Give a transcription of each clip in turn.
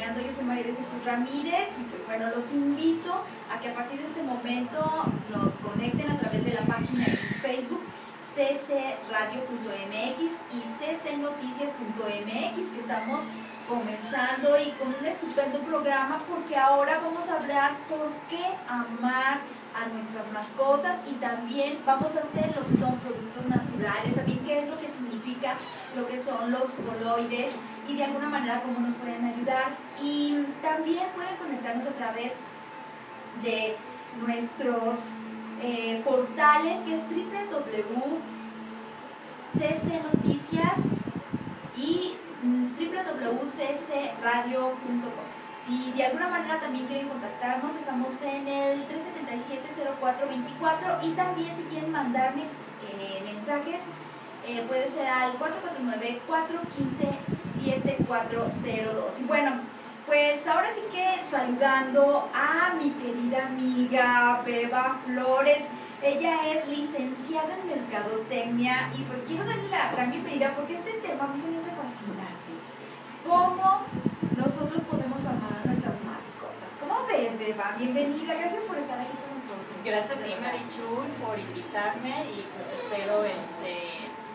acompañando. Yo soy María de Jesús Ramírez y pues, bueno, los invito a que a partir de este momento nos conecten a través de la página en Facebook ccradio.mx y ccnoticias.mx que estamos comenzando y con un estupendo programa porque ahora vamos a hablar por qué amar a nuestras mascotas y también vamos a hacer lo que son productos naturales, también qué es lo que significa lo que son los coloides y de alguna manera cómo nos pueden ayudar. Y también pueden conectarnos a través de nuestros eh, portales que es www.ccnoticias y mm, www.ccradio.com. Si de alguna manera también quieren contactarnos, estamos en el 377-0424 y también si quieren mandarme eh, mensajes, eh, puede ser al 449-415-7402. Y bueno, pues ahora sí que saludando a mi querida amiga Beba Flores. Ella es licenciada en Mercadotecnia y pues quiero darle la gran bienvenida porque este tema a mí se me hace fascinante. ¿Cómo nosotros podemos amar a nuestras mascotas? ¿Cómo ves, Beba? Bienvenida, gracias por estar aquí con nosotros. Gracias a ti, Marichuy, por invitarme y pues espero este,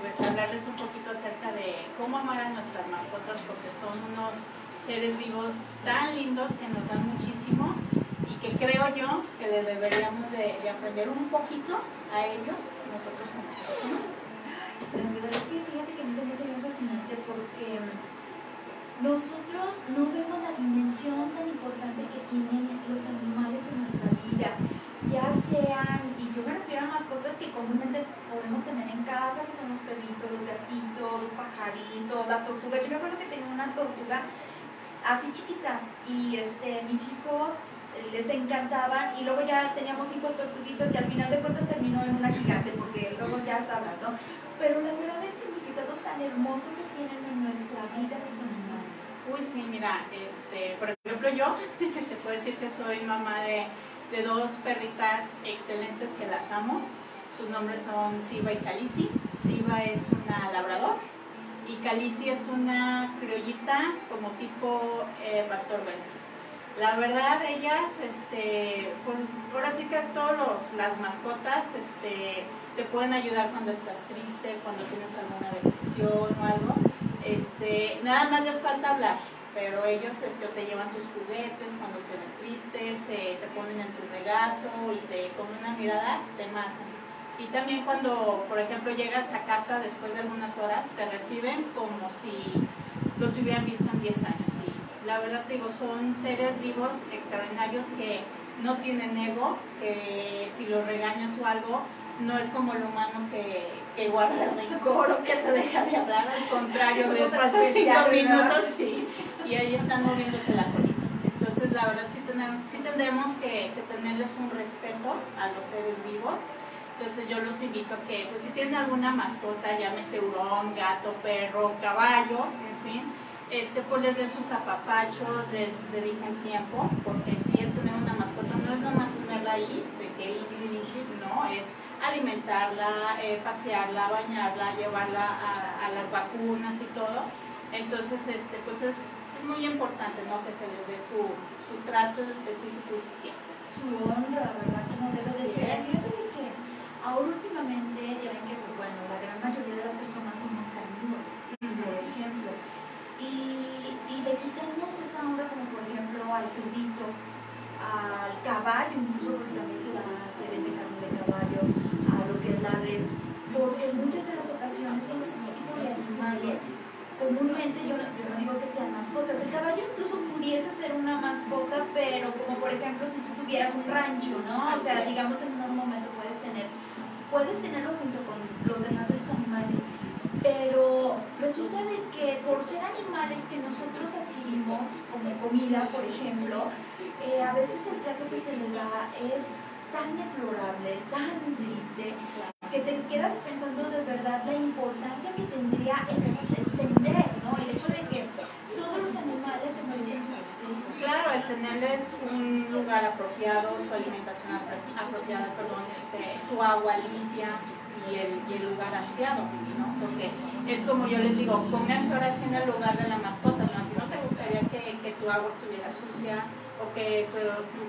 pues hablarles un poquito acerca de cómo amar a nuestras mascotas porque son unos seres vivos tan lindos que nos dan muchísimo y que creo yo que le deberíamos de, de aprender un poquito a ellos, nosotros como humanos. La verdad es que fíjate que a mí se me hace bien fascinante porque nosotros no vemos la dimensión tan importante que tienen los animales en nuestra vida, ya sean, yo me refiero a mascotas que comúnmente podemos tener en casa, que son los perritos, los gatitos, los pajaritos, las tortugas. Yo me acuerdo que tenía una tortuga así chiquita y este, mis hijos les encantaban y luego ya teníamos cinco tortuguitas y al final de cuentas terminó en una gigante porque luego ya sabrás, ¿no? Pero la verdad el significado tan hermoso que tienen en nuestra vida los animales. Uy, sí, mira, este, por ejemplo yo, se puede decir que soy mamá de, de dos perritas excelentes que las amo. Sus nombres son Siva y Calici. Siva es una labrador y Calici es una criollita como tipo eh, pastor belga. La verdad, ellas, este, pues ahora sí que todos los, las mascotas este, te pueden ayudar cuando estás triste, cuando tienes alguna depresión o algo. Este, nada más les falta hablar, pero ellos este, te llevan tus juguetes cuando te ven tristes, eh, te ponen en tu regazo y te con una mirada te matan. Y también cuando, por ejemplo, llegas a casa después de algunas horas, te reciben como si no te hubieran visto en 10 años. Y la verdad te digo, son seres vivos extraordinarios que no tienen ego, que si los regañas o algo, no es como el humano que, que guarda el rencor o que te deja de hablar, al contrario, después de cinco minutos sí, y ahí están moviéndote la colita. Entonces, la verdad, sí, tenemos, sí tendremos que, tenerles un respeto a los seres vivos. Entonces yo los invito a que, pues si tienen alguna mascota, llámese hurón, gato, perro, caballo, en fin, este, pues les den sus apapachos, les dediquen tiempo, porque si el tener una mascota no es nomás tenerla ahí, de que no, es alimentarla, eh, pasearla, bañarla, llevarla a, a las vacunas y todo. Entonces, este, pues es muy importante, ¿no? Que se les dé su, su trato en específico y su tiempo. Su honra, ¿verdad? Como debe de ser. Fíjate que ahora últimamente ya ven que, pues bueno, la gran mayoría de las personas somos carnívoros, por ejemplo. Y, y le quitamos esa honra como por ejemplo al cerdito, al caballo, incluso porque también se, da, se vende carne de caballo, a lo que es la res, porque en muchas de las ocasiones todos este tipo de animales, comúnmente yo no, yo no digo que sean mascotas, el caballo incluso pudiese ser una mascota, pero como por ejemplo si tú tuvieras un rancho, ¿no? O sea, digamos en un momento puedes tener puedes tenerlo junto con los demás de los animales, pero resulta de que por ser animales que nosotros adquirimos como comida, por ejemplo, eh, a veces el trato que se les da es tan deplorable, tan triste, que te quedas pensando de verdad la importancia que tendría ex- extender, ¿no? El hecho de que todos los animales se merecen su respeto. Claro, el tenerles un lugar apropiado, su alimentación apro- apropiada, perdón, este, su agua limpia y el, y el lugar aseado, ¿no? Porque es como yo les digo, pónganse ahora sí en el lugar de la mascota, ¿no? A ti no te gustaría que tu agua estuviera sucia o que tu,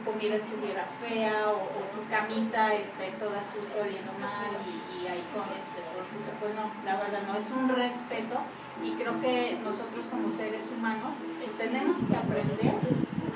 comida estuviera fea o, o tu camita esté toda sucia oliendo mal y, y ahí con este todo sucio. Pues no, la verdad no, es un respeto y creo que nosotros como seres humanos tenemos que aprender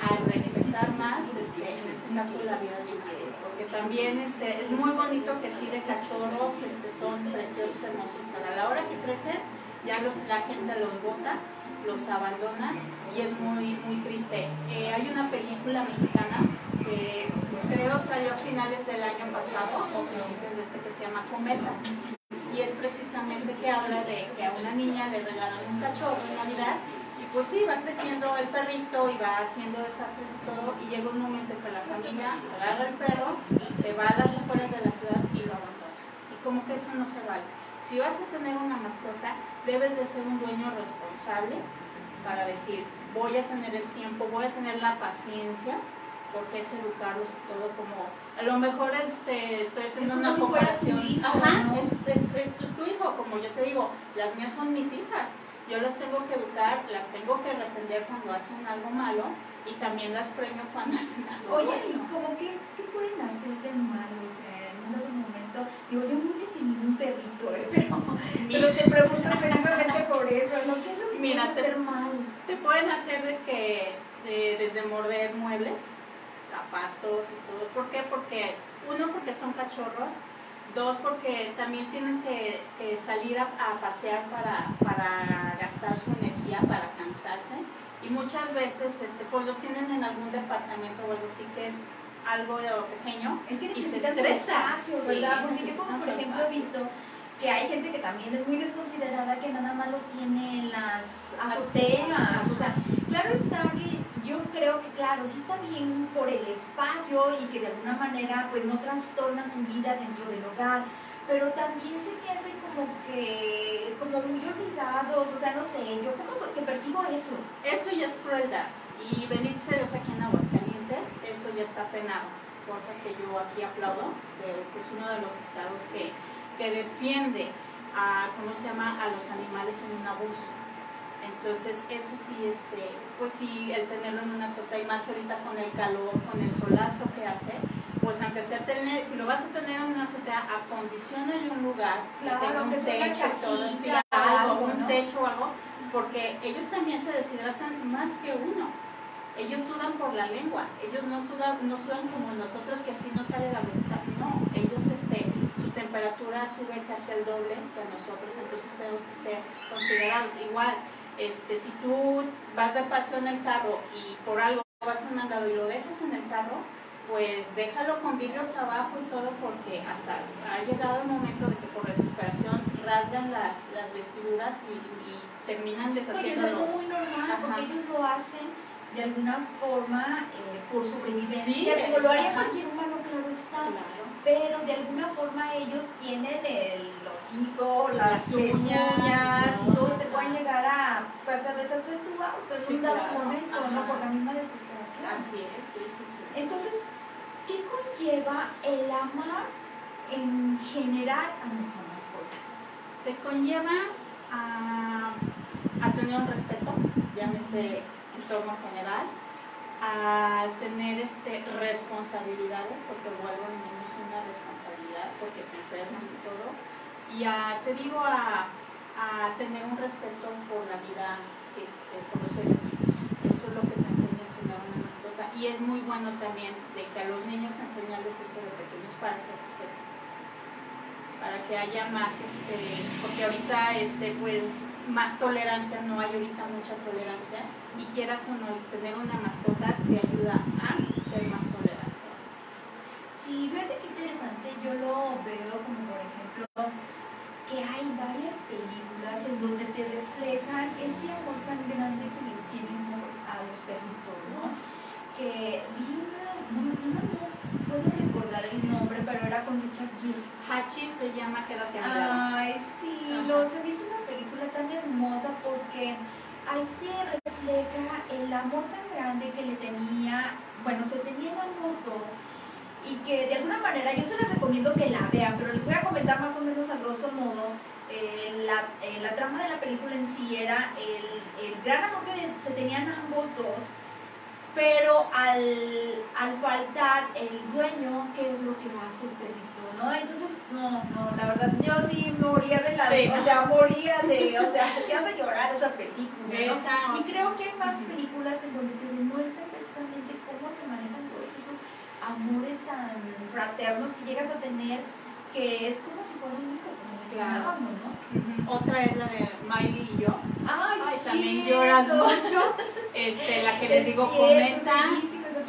a respetar más, este, en este caso, la vida animal. Porque también este, es muy bonito que sí de cachorros este, son preciosos, hermosos, pero a la hora que crecen ya los, la gente los bota, los abandona y es muy, muy triste. Eh, hay una película mexicana que creo salió a finales del año pasado o principios de este que se llama Cometa y es precisamente que habla de que a una niña le regalan un cachorro en Navidad y pues sí, va creciendo el perrito y va haciendo desastres y todo y llega un momento en que la familia agarra el perro, se va a las afueras de la ciudad y lo abandona. Y como que eso no se vale. Si vas a tener una mascota, debes de ser un dueño responsable para decir, voy a tener el tiempo, voy a tener la paciencia, porque es educarlos y todo como, a lo mejor este, estoy haciendo Es una si comparación. hijo, Ajá, ¿no? es, es, tu hijo, como yo te digo, las mías son mis hijas. Yo las tengo que educar, las tengo que reprender cuando hacen algo malo y también las premio cuando hacen algo Oye, ¿y bueno. como que, qué pueden hacer de malo? Digo, yo nunca he tenido un perrito, ¿eh? pero, pero te pregunto precisamente por eso, ¿no? ¿Qué es lo que Mira, pueden te- hacer mal? Te pueden hacer de que, de- desde morder muebles, zapatos y todo. ¿Por qué? Porque, uno, porque son cachorros. Dos, porque también tienen que, que salir a, a pasear para, para gastar su energía, para cansarse. Y muchas veces, este, pues los tienen en algún departamento o algo así que es algo pequeño. Es que y se estresan. espacio, ¿verdad? Porque yo como por ejemplo he visto que hay gente que también es muy desconsiderada que nada más los tiene en las azoteas, o sea, claro está que yo creo que claro, sí está bien por el espacio y que de alguna manera pues no trastornan tu vida dentro del hogar, pero también se me hace como que, como muy olvidados, o sea, no sé, yo como que percibo eso. Eso ya es crueldad. Y bendito sea Dios aquí en Aguascalientes, eso ya está penado. Cosa que yo aquí aplaudo, que, que es uno de los estados que, que defiende a, ¿cómo se llama?, a los animales en un abuso. Entonces, eso sí, este, pues sí, el tenerlo en una azotea y más ahorita con el calor, con el solazo que hace, pues aunque sea tener, si lo vas a tener en una azotea, acondicionale un lugar Claro, que tenga un techo y todo, sí, casita, algo, un techo o algo, porque ellos también se deshidratan más que uno. Ellos sudan por la lengua, ellos no sudan, no sudan como nosotros que así no sale la voluntad, no, ellos este, su temperatura sube casi al doble que nosotros, entonces tenemos que ser considerados igual. Este, si tú vas de paseo en el carro y por algo vas un mandado y lo dejas en el carro, pues déjalo con vidrios abajo y todo porque hasta ha llegado el momento de que por desesperación rasgan las, las vestiduras y, y terminan Oye, es algo muy normal Ajá. porque ellos lo hacen de alguna forma eh, por sobrevivencia, Sí, como lo haría cualquier humano, claro está. Claro. Pero de alguna forma ellos tienen el hocico, las, Las uñas, uñas y ¿no? todo, te pueden llegar a, pues, a deshacer tu auto en Sí, un dado claro. momento, ¿no? Por la misma desesperación. Así es, sí, sí, sí. Entonces, ¿qué conlleva el amar en general a nuestra mascota? te conlleva a, a tener un respeto, llámese entorno general, a tener este, responsabilidades, porque vuelvo niño es una responsabilidad, porque se enferman y todo, y a, te digo, a, a tener un respeto por la vida, este, por los seres vivos. Eso es lo que te enseña a tener una mascota. Y es muy bueno también de que a los niños enseñarles eso de pequeños para que respeten para que haya más, este, porque ahorita, este, pues, más tolerancia, no hay ahorita mucha tolerancia, y quieras o no, tener una mascota te ayuda a ser más tolerante. Sí, fíjate qué interesante, yo lo veo como por ejemplo que hay varias películas en donde te reflejan ese amor tan grande que les tienen a los perritos, ¿no? Que vi una, no, no, no, puedo recordar el nombre, pero era con mucha Gil. Hachi se llama Quédate a. Ay, sí, lo, se me hizo una película tan hermosa porque ahí te refleja el amor tan grande que le tenía, bueno, se tenían ambos dos y que de alguna manera yo se les recomiendo que la vean, pero les voy a comentar más o menos a grosso modo. eh, la, eh, la trama de la película en sí era el, el gran amor que se tenían ambos dos, pero al, al faltar el dueño, ¿qué es lo que hace el perrito? ¿No? Entonces, no, no, la verdad, yo sí moría de la, Sí. o sea, moría de, o sea, te hace llorar esa película, ¿no? Y creo que hay más películas en donde te demuestran precisamente cómo se manejan todos esos amores tan fraternos que llegas a tener, que es como si fuera un hijo, como Claro. mencionábamos, ¿no? Otra es la de Miley y yo. Ay, Ay, sí, también lloras mucho. Este, la que les Es digo, comenta.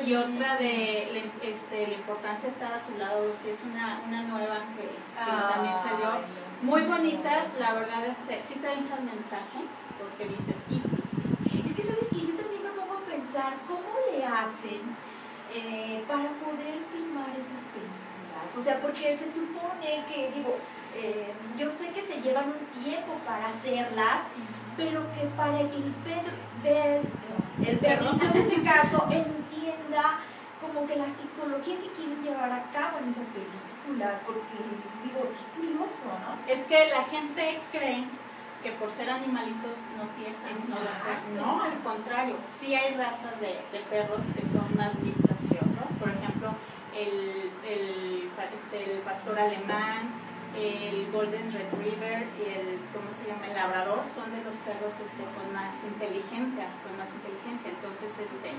Y otra de la, este, la importancia de estar a tu lado, si es una, una nueva que, que Ay, también salió. Muy bonitas, la verdad, este, sí te deja el mensaje, porque dices, híjole, sí. Es que sabes que yo también me pongo a pensar cómo le hacen eh, para poder filmar esas películas. O sea, porque se supone que, digo, eh, yo sé que se llevan un tiempo para hacerlas, pero que para que el Pedro- el perrito en este caso entienda como que la psicología que quieren llevar a cabo en esas películas, porque digo, qué curioso, ¿no? Es que la gente cree que por ser animalitos no piensan, no lo. No, al contrario, sí hay razas de, de perros que son más listas que otros. Por ejemplo, el, el, este, el pastor alemán, el golden retriever y el, ¿cómo se llama? El labrador son de los perros este, con más inteligencia, con más inteligencia. Entonces, este,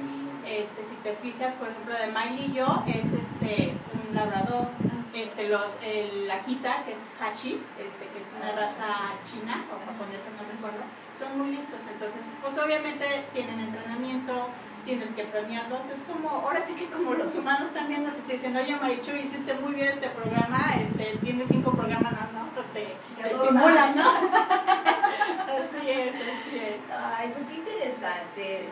este, si te fijas, por ejemplo, de Miley y yo, es este, un labrador, este, los, el Akita, que es Hachi, este, que es una raza china o japonesa, no recuerdo, son muy listos. Entonces, pues obviamente tienen entrenamiento, tienes que premiarlos. Es como, ahora sí que como los humanos también nos dicen, oye Marichu, hiciste muy bien este programa, este, tienes cinco programas, no, no, pues te, te estimulan, ¿no? así es, así es. Ay, pues qué interesante.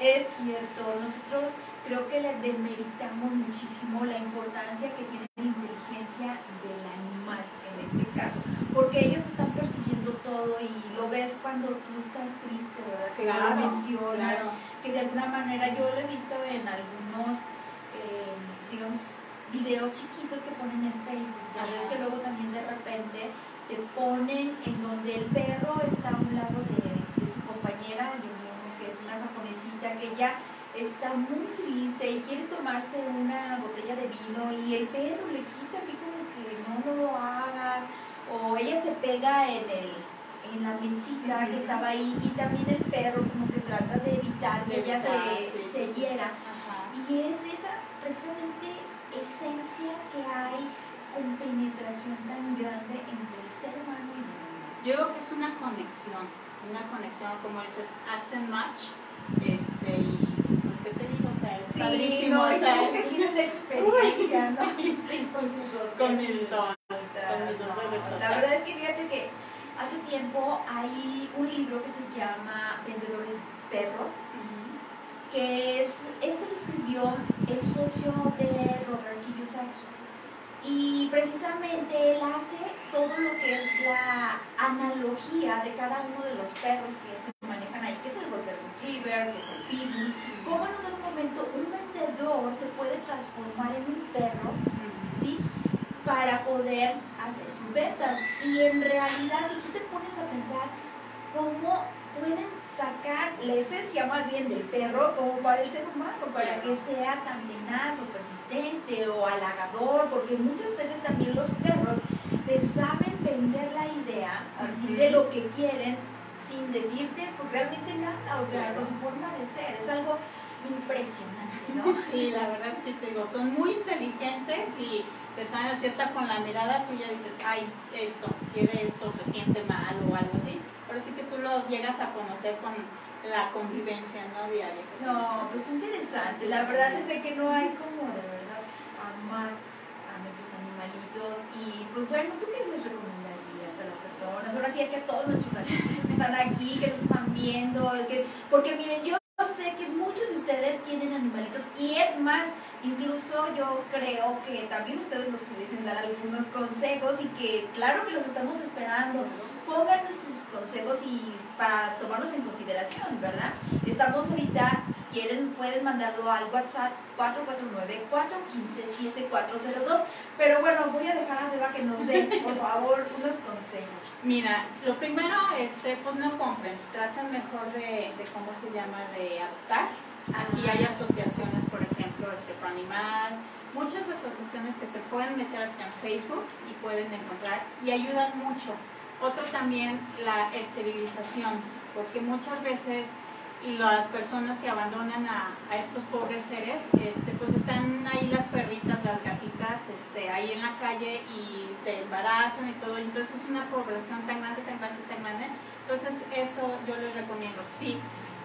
Es cierto, nosotros creo que le demeritamos muchísimo la importancia que tiene la inteligencia del animal en este caso, porque ellos están persiguiendo todo y lo ves cuando tú estás triste, ¿verdad? Que Claro, lo mencionas, claro. Que de alguna manera yo lo he visto en algunos, eh, digamos, videos chiquitos que ponen en Facebook, ya ves que luego también de repente te ponen en donde el perro está a un lado de, de su compañera, yo uno que es una japonesita que ella está muy triste y quiere tomarse una botella de vino y el perro le quita así como que no lo hagas o ella se pega en el en la mesita que estaba ahí y también el perro como que trata de evitar que De ella evitar, se, sí, se sí, sí. hiera Ajá. y es esa precisamente esencia que hay con penetración tan grande entre el ser humano y el animal. Yo creo que es una conexión, una conexión, como dices, hacen match, este, y pues, ¿qué te digo? O sea, es padrísimo, no, o sea, como que tienes la experiencia, ¿no? sí, sí. con tus dos Con perritos. mis dos, con mis dos No, bebesotas. La verdad es que fíjate que hace tiempo hay un libro que se llama Vendedores Perros, que es, este lo escribió el socio de Robert Kiyosaki. Y precisamente él hace todo lo que es la analogía de cada uno de los perros que se manejan ahí, que es el Golden Retriever, que es el Pitbull, cómo en un momento un vendedor se puede transformar en un perro, ¿sí? Para poder hacer sus ventas. Y en realidad, si tú te pones a pensar cómo pueden sacar la esencia más bien del perro como para el ser humano, para que sea tan tenaz o persistente o halagador, porque muchas veces también los perros te saben vender la idea así de lo que quieren sin decirte pues, realmente nada, o sea, con su forma de ser, es algo impresionante, ¿no? Sí, la verdad sí te digo, son muy inteligentes y te saben así hasta con la mirada tú ya dices, ay, esto, quiere esto, se siente mal o algo así. Pero sí que tú los llegas a conocer con la convivencia no diaria. que No, pues interesante. La verdad es que no hay como de verdad amar a nuestros animalitos. Y pues bueno, ¿tú qué les recomendarías a las personas? Ahora ahora sí que a todos nuestros radioescuchas que están aquí, que nos están viendo, que, porque miren, yo sé que muchos de ustedes tienen animalitos y es más, incluso yo creo que también ustedes nos pudiesen dar algunos consejos y que claro que los estamos esperando. Pónganos sus consejos y para tomarlos en consideración, ¿verdad? Estamos ahorita, si quieren, pueden mandarlo al WhatsApp 449-415-7402. Pero bueno, voy a dejar a Beba que nos dé, por favor, unos consejos. Mira, lo primero, este, pues no compren, traten mejor de, de ¿cómo se llama?, de adoptar. Aquí hay asociaciones, por ejemplo, este, Pro Animal, muchas asociaciones que se pueden meter hasta en Facebook y pueden encontrar y ayudan mucho. Otro también, la esterilización, porque muchas veces las personas que abandonan a, a estos pobres seres, este, pues están ahí las perritas, las gatitas, este, ahí en la calle y se embarazan y todo, entonces es una población tan grande, tan grande, tan grande, entonces eso yo les recomiendo, sí,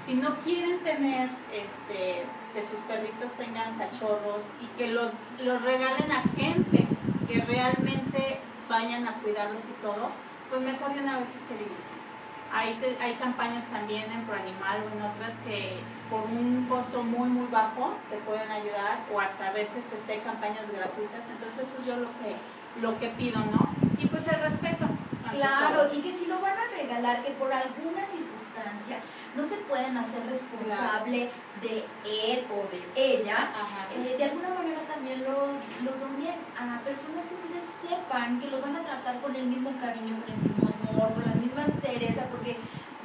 si no quieren tener, este, que sus perritos tengan cachorros y que los, los regalen a gente que realmente vayan a cuidarlos y todo, pues mejor de una vez esterilicen. Hay, te- hay campañas también en ProAnimal o en otras que por un costo muy muy bajo te pueden ayudar o hasta a veces este, campañas gratuitas. Entonces eso es yo lo que, lo que pido, ¿no? Y pues el respeto. Claro, todo. y que si lo que por alguna circunstancia no se pueden hacer responsable de él o de ella, eh, de alguna manera también lo, lo donen a personas que ustedes sepan que lo van a tratar con el mismo cariño, con el mismo amor, con la misma entereza, porque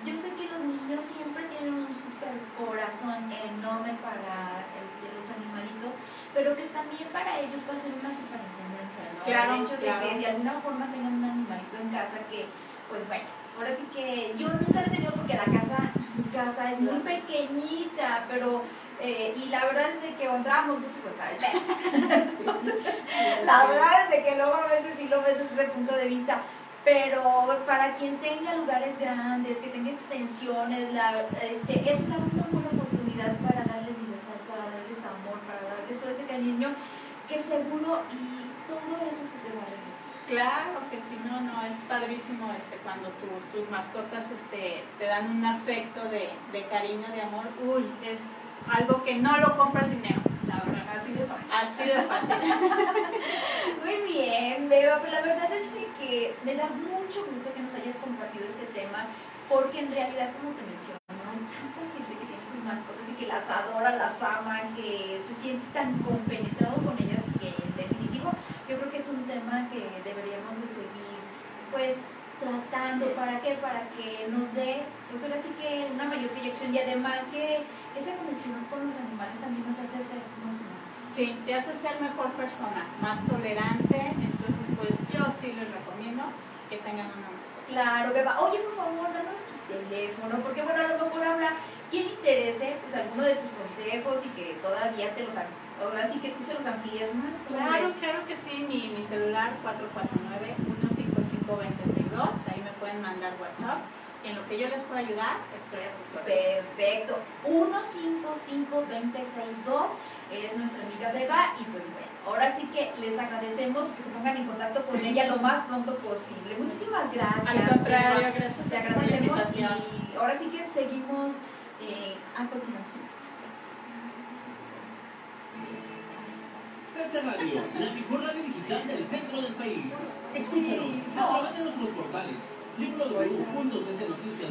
yo sé que los niños siempre tienen un super corazón enorme para este, los animalitos, pero que también para ellos va a ser una super enseñanza, ¿no? Claro, el hecho de claro. que de alguna forma tengan un animalito en casa que, pues bueno, ahora sí que yo nunca lo he tenido porque la casa, su casa es muy pequeñita, pero eh, y la verdad es de que entrábamos nosotros otra vez. La verdad es de que luego a veces sí lo ves desde ese punto de vista. Pero para quien tenga lugares grandes, que tenga extensiones, la, este, es una muy buena oportunidad para darles libertad, para darles amor, para darles todo ese cariño que seguro y todo eso se te va a regresar. Claro que sí, no, no, es padrísimo este, cuando tus, tus mascotas este, te dan un afecto de, de cariño, de amor. Uy, es algo que no lo compra el dinero, la verdad. Así de fácil. Así de fácil. Muy bien, Beba, pero la verdad es que me da mucho gusto que nos hayas compartido este tema, porque en realidad, como te menciono, hay tanta gente que tiene sus mascotas y que las adora, las ama, que se siente tan compenetrado con ellas que en definitivo yo creo que es un tema que deberíamos de seguir, pues tratando, ¿para qué? Para que nos dé, pues ahora sí que una mayor proyección y además que esa conexión con los animales también nos hace ser más humanos. Sí, te hace ser mejor persona, más tolerante, entonces pues yo sí les recomiendo que tengan una mascota. Claro, Beba. Oye, por favor, danos tu teléfono, porque bueno, a lo mejor habla quien interese, pues alguno de tus consejos y que todavía te los ahora sí que tú se los amplíes más. ¿cómo Claro, ves? claro que sí, mi, mi celular 449-155-2062, ahí me pueden mandar WhatsApp. Y en lo que yo les pueda ayudar, estoy a sus órdenes. Perfecto. 155-2062 es nuestra amiga Beba y pues bueno, ahora sí que les agradecemos que se pongan en contacto con ella lo más pronto posible. Muchísimas gracias. Al contrario, Beba. gracias Te agradecemos invitación. y ahora sí que seguimos eh, a continuación. CC Radio, la mejor radio digital del centro del país. Escúchanos a través de nuestros portales.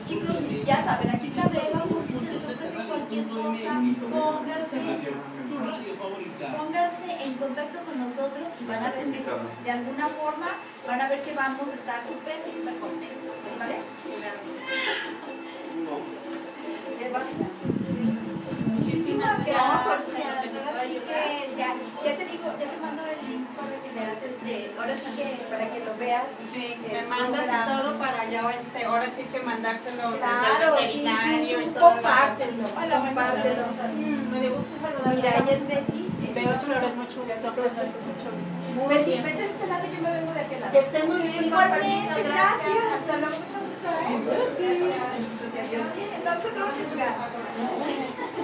Chicos, ya saben, aquí está Beba por si se les ofrece cualquier cosa, pónganse, pónganse en contacto con nosotros y van a ver que de alguna forma van a ver que vamos a estar súper, súper contentos, ¿vale? Muchísimas gracias. Ahora sí que ya, ya te digo, ya te mando el link este, ahora sí que para que lo veas. Sí, me mandas y todo para ya, este, ahora sí que mandárselo Claro, desde el sí, veterinario tú, y todo. compártelo. Mm, Me dio gusto saludarte. Mira, ella es Betty. Mucho gusto. Mucho Muy Betty, bien. vete a este lado, yo me vengo de aquel lado. Que estén muy bien. Igualmente, gracias. Hasta luego.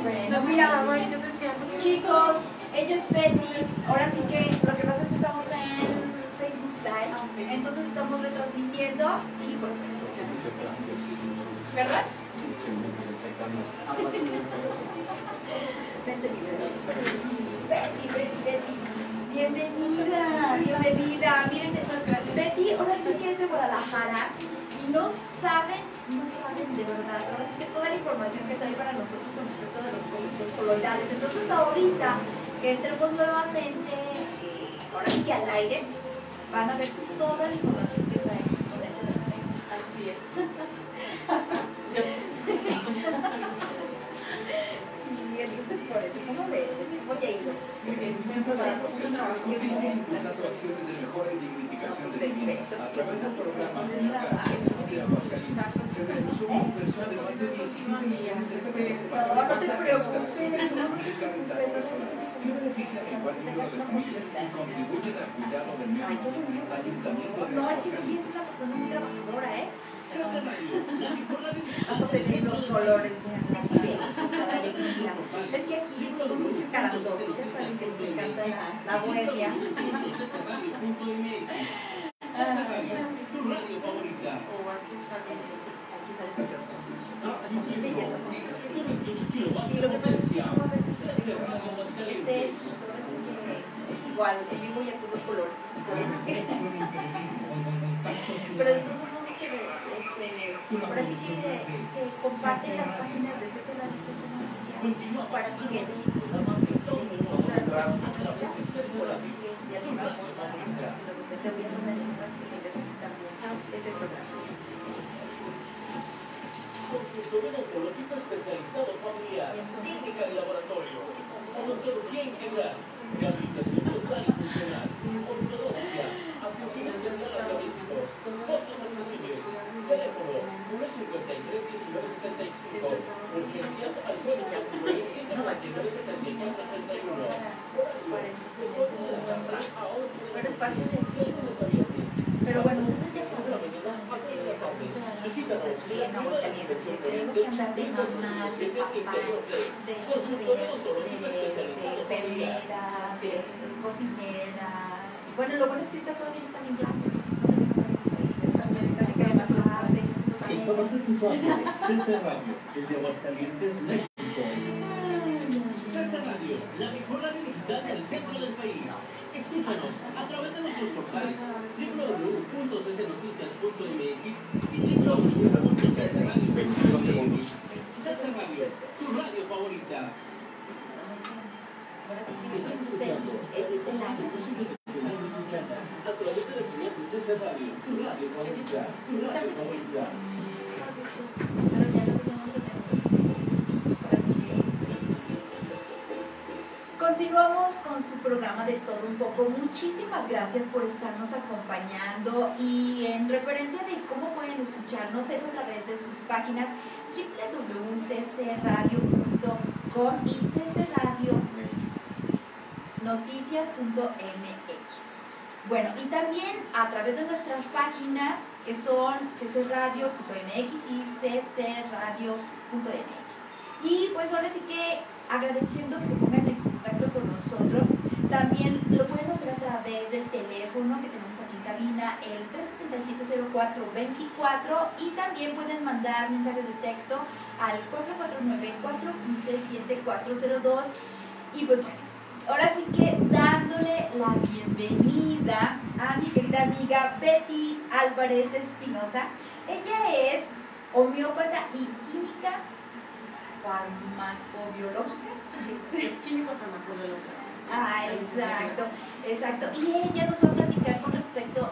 Bueno, mira, chicos, ella es Betty. Ahora sí que lo que pasa es que estamos en Facebook Live. Entonces estamos retransmitiendo pues, ¿verdad? Betty, Betty, Betty. Bienvenida, bienvenida. Miren, Muchas gracias. Betty, ahora sí que es de Guadalajara y no saben, no saben de verdad, ahora sí que toda la información que trae para nosotros con respecto de los productos coloidales. Entonces ahorita que entremos nuevamente, eh, ahora sí que al aire, van a ver toda la información que trae con ese respecto. Así es. Sí, entonces por eso, ¿cómo ves? Oye, Hilo. Muy bien, siempre tenemos mucho trabajo. Impulsando acciones de mejora y dignificación de viviendas a través del programa Aguascalientes. Se realizó una inversión de más de 17 millones de pesos para No, te preocupes, no. es que Betty es una persona muy trabajadora, ¿eh? Hasta se ven los colores, vean la belleza, la alegría. Es que aquí somos muy jacarandosos, ya saben que nos encanta la, la. Sí, lo que pasa es que a veces este, este es, ahora sí que igual, yo voy a todo color. Pero de todos modos se ve, este, ahora sí que se comparten las páginas de Radio y Noticias para que especializado familiar, clínica de laboratorio, odontología integral, rehabilitación total y funcional, ortodoncia, atención especial a diabéticos, costos accesibles, teléfono 153-1975, urgencias al 999-199-7431. Pero es parte de Pero bueno, ustedes ya saben que así se dan las cosas bien en Aguascalientes, tenemos que andar de mamás, de papás, de chofer, de, de enfermeras, de cocineras. Bueno, lo bueno es que ahorita todavía no están en clase. Casi que además saben, Estamos escuchando César Radio, desde Aguascalientes, escucharnos es a través de sus páginas www.ccradio.com y ccradionoticias.mx. Bueno, y también a través de nuestras páginas que son ccradio.mx y ccradio.mx. Y pues ahora sí que agradeciendo que se pongan en contacto con nosotros, también lo pueden hacer a través del teléfono que tenemos aquí en cabina, el 377-0424 y también pueden mandar mensajes de texto al 449-415-7402 y pues bueno, ahora sí que dándole la bienvenida a mi querida amiga Betty Álvarez Espinosa. Ella es homeópata y química farmacobiológica. Es químico farmacológico. Ah, exacto, exacto. Y ella nos va a platicar con respecto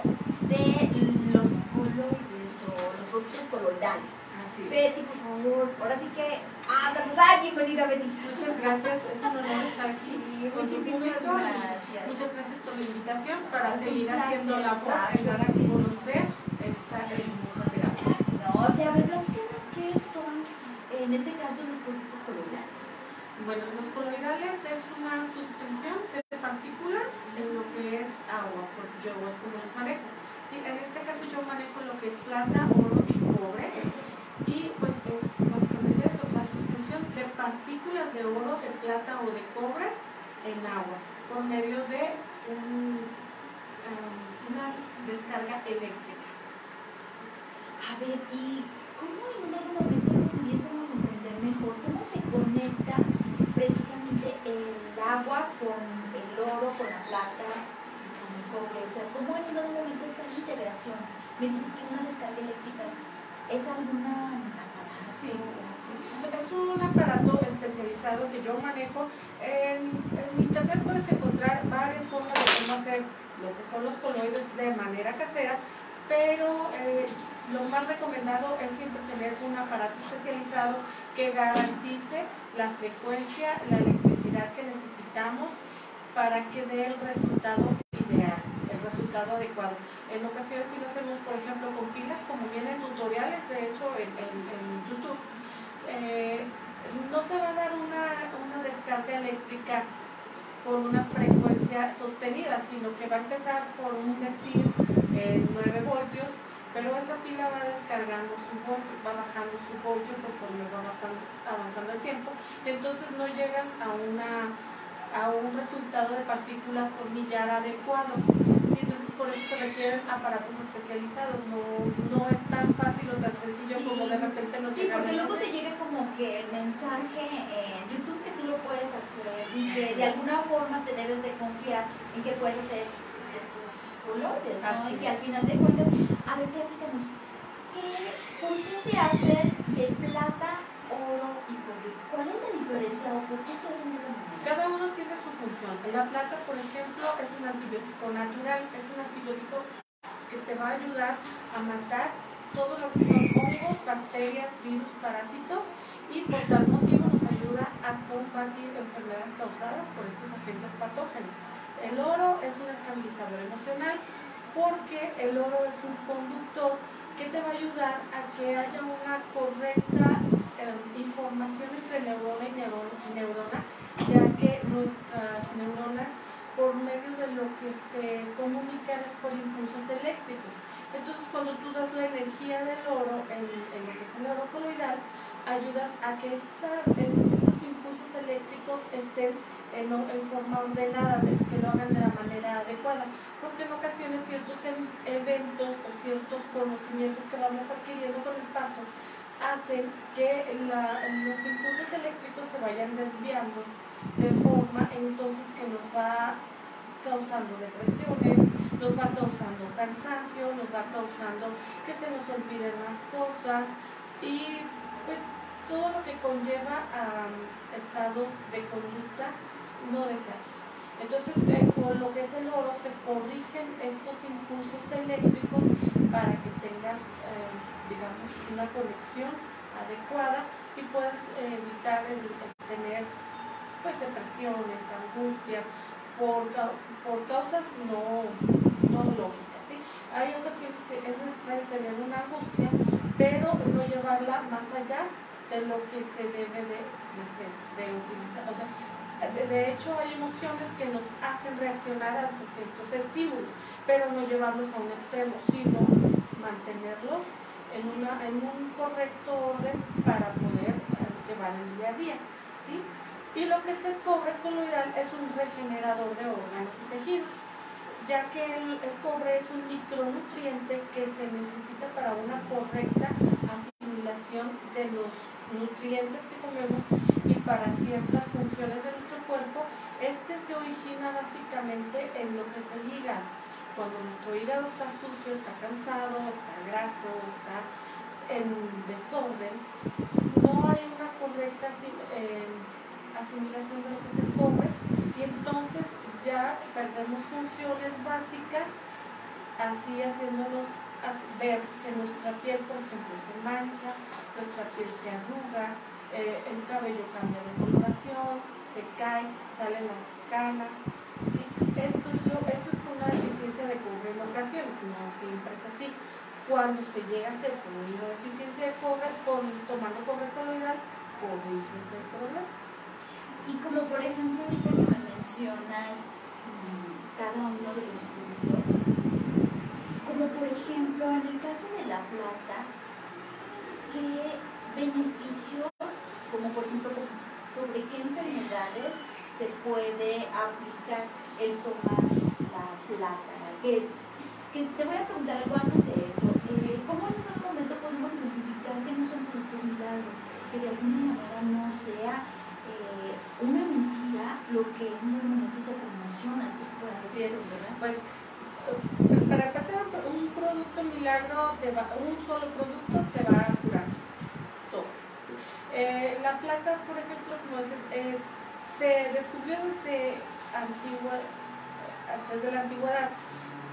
de los coloides o los productos coloidales. Así es. Betty, por favor, ahora sí que háblanos. Ay, bienvenida, Betty. Muchas gracias, es un honor estar aquí Muchísimas gracias. Muchas gracias por la invitación para seguir haciendo placer, labor, Sasha. dar a conocer esta hermosa terapia. No, o sea, a ver, qué son, en este caso, los productos coloidales. Bueno, los coloidales es una suspensión de partículas en lo que es agua, porque yo es como los manejo. Sí, en este caso yo manejo lo que es plata, oro y cobre. Y pues es básicamente eso, la suspensión de partículas de oro, de plata o de cobre en agua, por medio de un, um, una descarga eléctrica. A ver, ¿y cómo en dado momento pudiésemos entender mejor cómo se conecta el agua con el oro, con la plata, con el cobre? O sea, ¿cómo en dado momento está la integración? Me dices que una descarga eléctrica es alguna Sí, es un aparato especializado que yo manejo. En, internet puedes encontrar varias formas de cómo hacer lo que son los coloides de manera casera, pero eh, lo más recomendado es siempre tener un aparato especializado que garantice la frecuencia, la electricidad que necesitamos para que dé el resultado ideal, el resultado adecuado. En ocasiones si lo hacemos, por ejemplo, con pilas, como vienen tutoriales, de hecho, en, YouTube, eh, no te va a dar una, una descarga eléctrica con una frecuencia sostenida, sino que va a empezar por un decir 9 voltios, pero esa pila va descargando su voltio, va bajando su voltio conforme va avanzando, avanzando el tiempo, entonces no llegas a una a un resultado de partículas por millar adecuados. ¿sí? Entonces por eso se requieren aparatos especializados, no, no es tan fácil o tan sencillo como de repente nos Sí, porque luego te llega como que el mensaje en YouTube que tú lo puedes hacer y que de alguna forma te debes de confiar en que puedes hacer colores, ¿no? y que al final de cuentas, a ver, platícanos, ¿qué, ¿por qué se hace de plata oro y cobre. ¿Cuál es la diferencia o por qué se hacen de esa manera? Cada uno tiene su función. La plata, por ejemplo, es un antibiótico natural, es un antibiótico que te va a ayudar a matar todo lo que son hongos, bacterias, virus, parásitos y por tal motivo nos ayuda a combatir enfermedades causadas por estos agentes patógenos. El oro es un estabilizador emocional porque el oro es un conductor que te va a ayudar a que haya una correcta información entre neurona y neurona, ya que nuestras neuronas, por medio de lo que se comunican es por impulsos eléctricos. Entonces, cuando tú das la energía del oro en, lo que es el oro coloidal, ayudas a que estas, estos impulsos eléctricos estén en, en, forma ordenada, que lo hagan de la manera adecuada, porque en ocasiones ciertos em, eventos o ciertos conocimientos que vamos adquiriendo con el paso hacen que los impulsos eléctricos se vayan desviando de forma entonces que nos va causando depresiones, nos va causando cansancio, nos va causando que se nos olviden las cosas y pues todo lo que conlleva a estados de conducta no deseados. Entonces, eh, con lo que es el oro se corrigen estos impulsos eléctricos para que tengas eh, digamos, una conexión adecuada y puedes eh, evitar el, tener pues depresiones, angustias por, por causas no, no lógicas. ¿sí? Hay ocasiones que es necesario tener una angustia, pero no llevarla más allá de lo que se debe de, de ser, de utilizar. O sea, de, de, hecho, hay emociones que nos hacen reaccionar ante ciertos estímulos, pero no llevarlos a un extremo, sino mantenerlos en, una, en un correcto orden para poder eh, llevar el día a día. ¿sí? Y lo que se cobre coloidal es un regenerador de órganos y tejidos, ya que el, cobre es un micronutriente que se necesita para una correcta asimilación de los nutrientes que comemos y para ciertas funciones de nuestro cuerpo. Este se origina básicamente en lo que es el hígado cuando nuestro hígado está sucio, está cansado, está graso, está en desorden, no hay una correcta eh, asimilación de lo que se come y entonces ya perdemos funciones básicas, así haciéndonos ver que nuestra piel, por ejemplo, se mancha, nuestra piel se arruga, eh, el cabello cambia de coloración, se cae, salen las canas. ¿sí? Esto, es lo, una deficiencia de cobre en ocasiones, no siempre es así. Cuando se llega a ser por una deficiencia de cobre, con, tomando cobre coloidal, corriges el problema. Y como por ejemplo ahorita que me mencionas mm, cada uno de los puntos, como por ejemplo en el caso de la plata, ¿qué beneficios, como por ejemplo sobre qué enfermedades se puede aplicar el tomar la plata, que que te voy a preguntar algo antes de esto. Eh, ¿Cómo en todo momento podemos identificar que no son productos milagros? Que de alguna manera no sea eh, una mentira lo que en un momento se promociona. Puede Así es. Pues para un producto milagro, te va, un solo producto te va a curar todo. Eh, la plata, por ejemplo, eh, se descubrió desde antigua, la antigüedad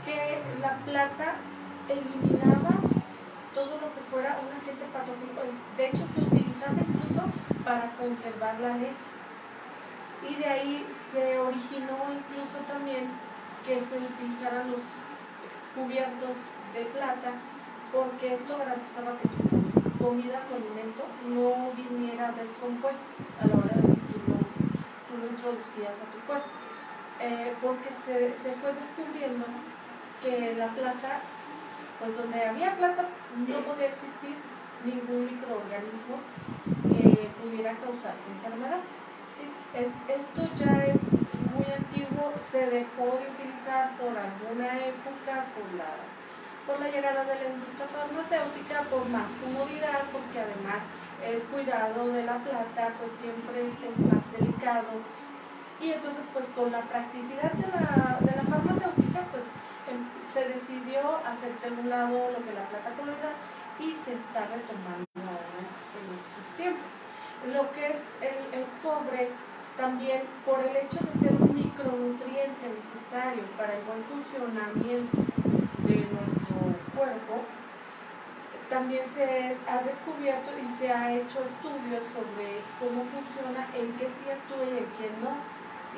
que la plata eliminaba todo lo que fuera un agente patógeno. De hecho, se utilizaba incluso para conservar la leche. Y de ahí se originó incluso también que se utilizaran los cubiertos de plata porque esto garantizaba que tu comida, tu alimento, no viniera descompuesto a la hora de que tú lo, introducías a tu cuerpo. Eh, porque se, se fue descubriendo que la plata, pues donde había plata no podía existir ningún microorganismo que pudiera causarte enfermedad. ¿sí? esto ya es muy antiguo, se dejó de utilizar por alguna época por la, por la llegada de la industria farmacéutica, por más comodidad, porque además el cuidado de la plata pues siempre es, más delicado. Y entonces pues con la practicidad de la, de la farmacéutica pues em, se decidió hacer de un lado lo que la plata colorida y se está retomando ahora en estos tiempos. Lo que es el, el cobre también por el hecho de ser un micronutriente necesario para el buen funcionamiento de nuestro cuerpo, también se ha descubierto y se ha hecho estudios sobre cómo funciona, en qué sí actúa y en qué no.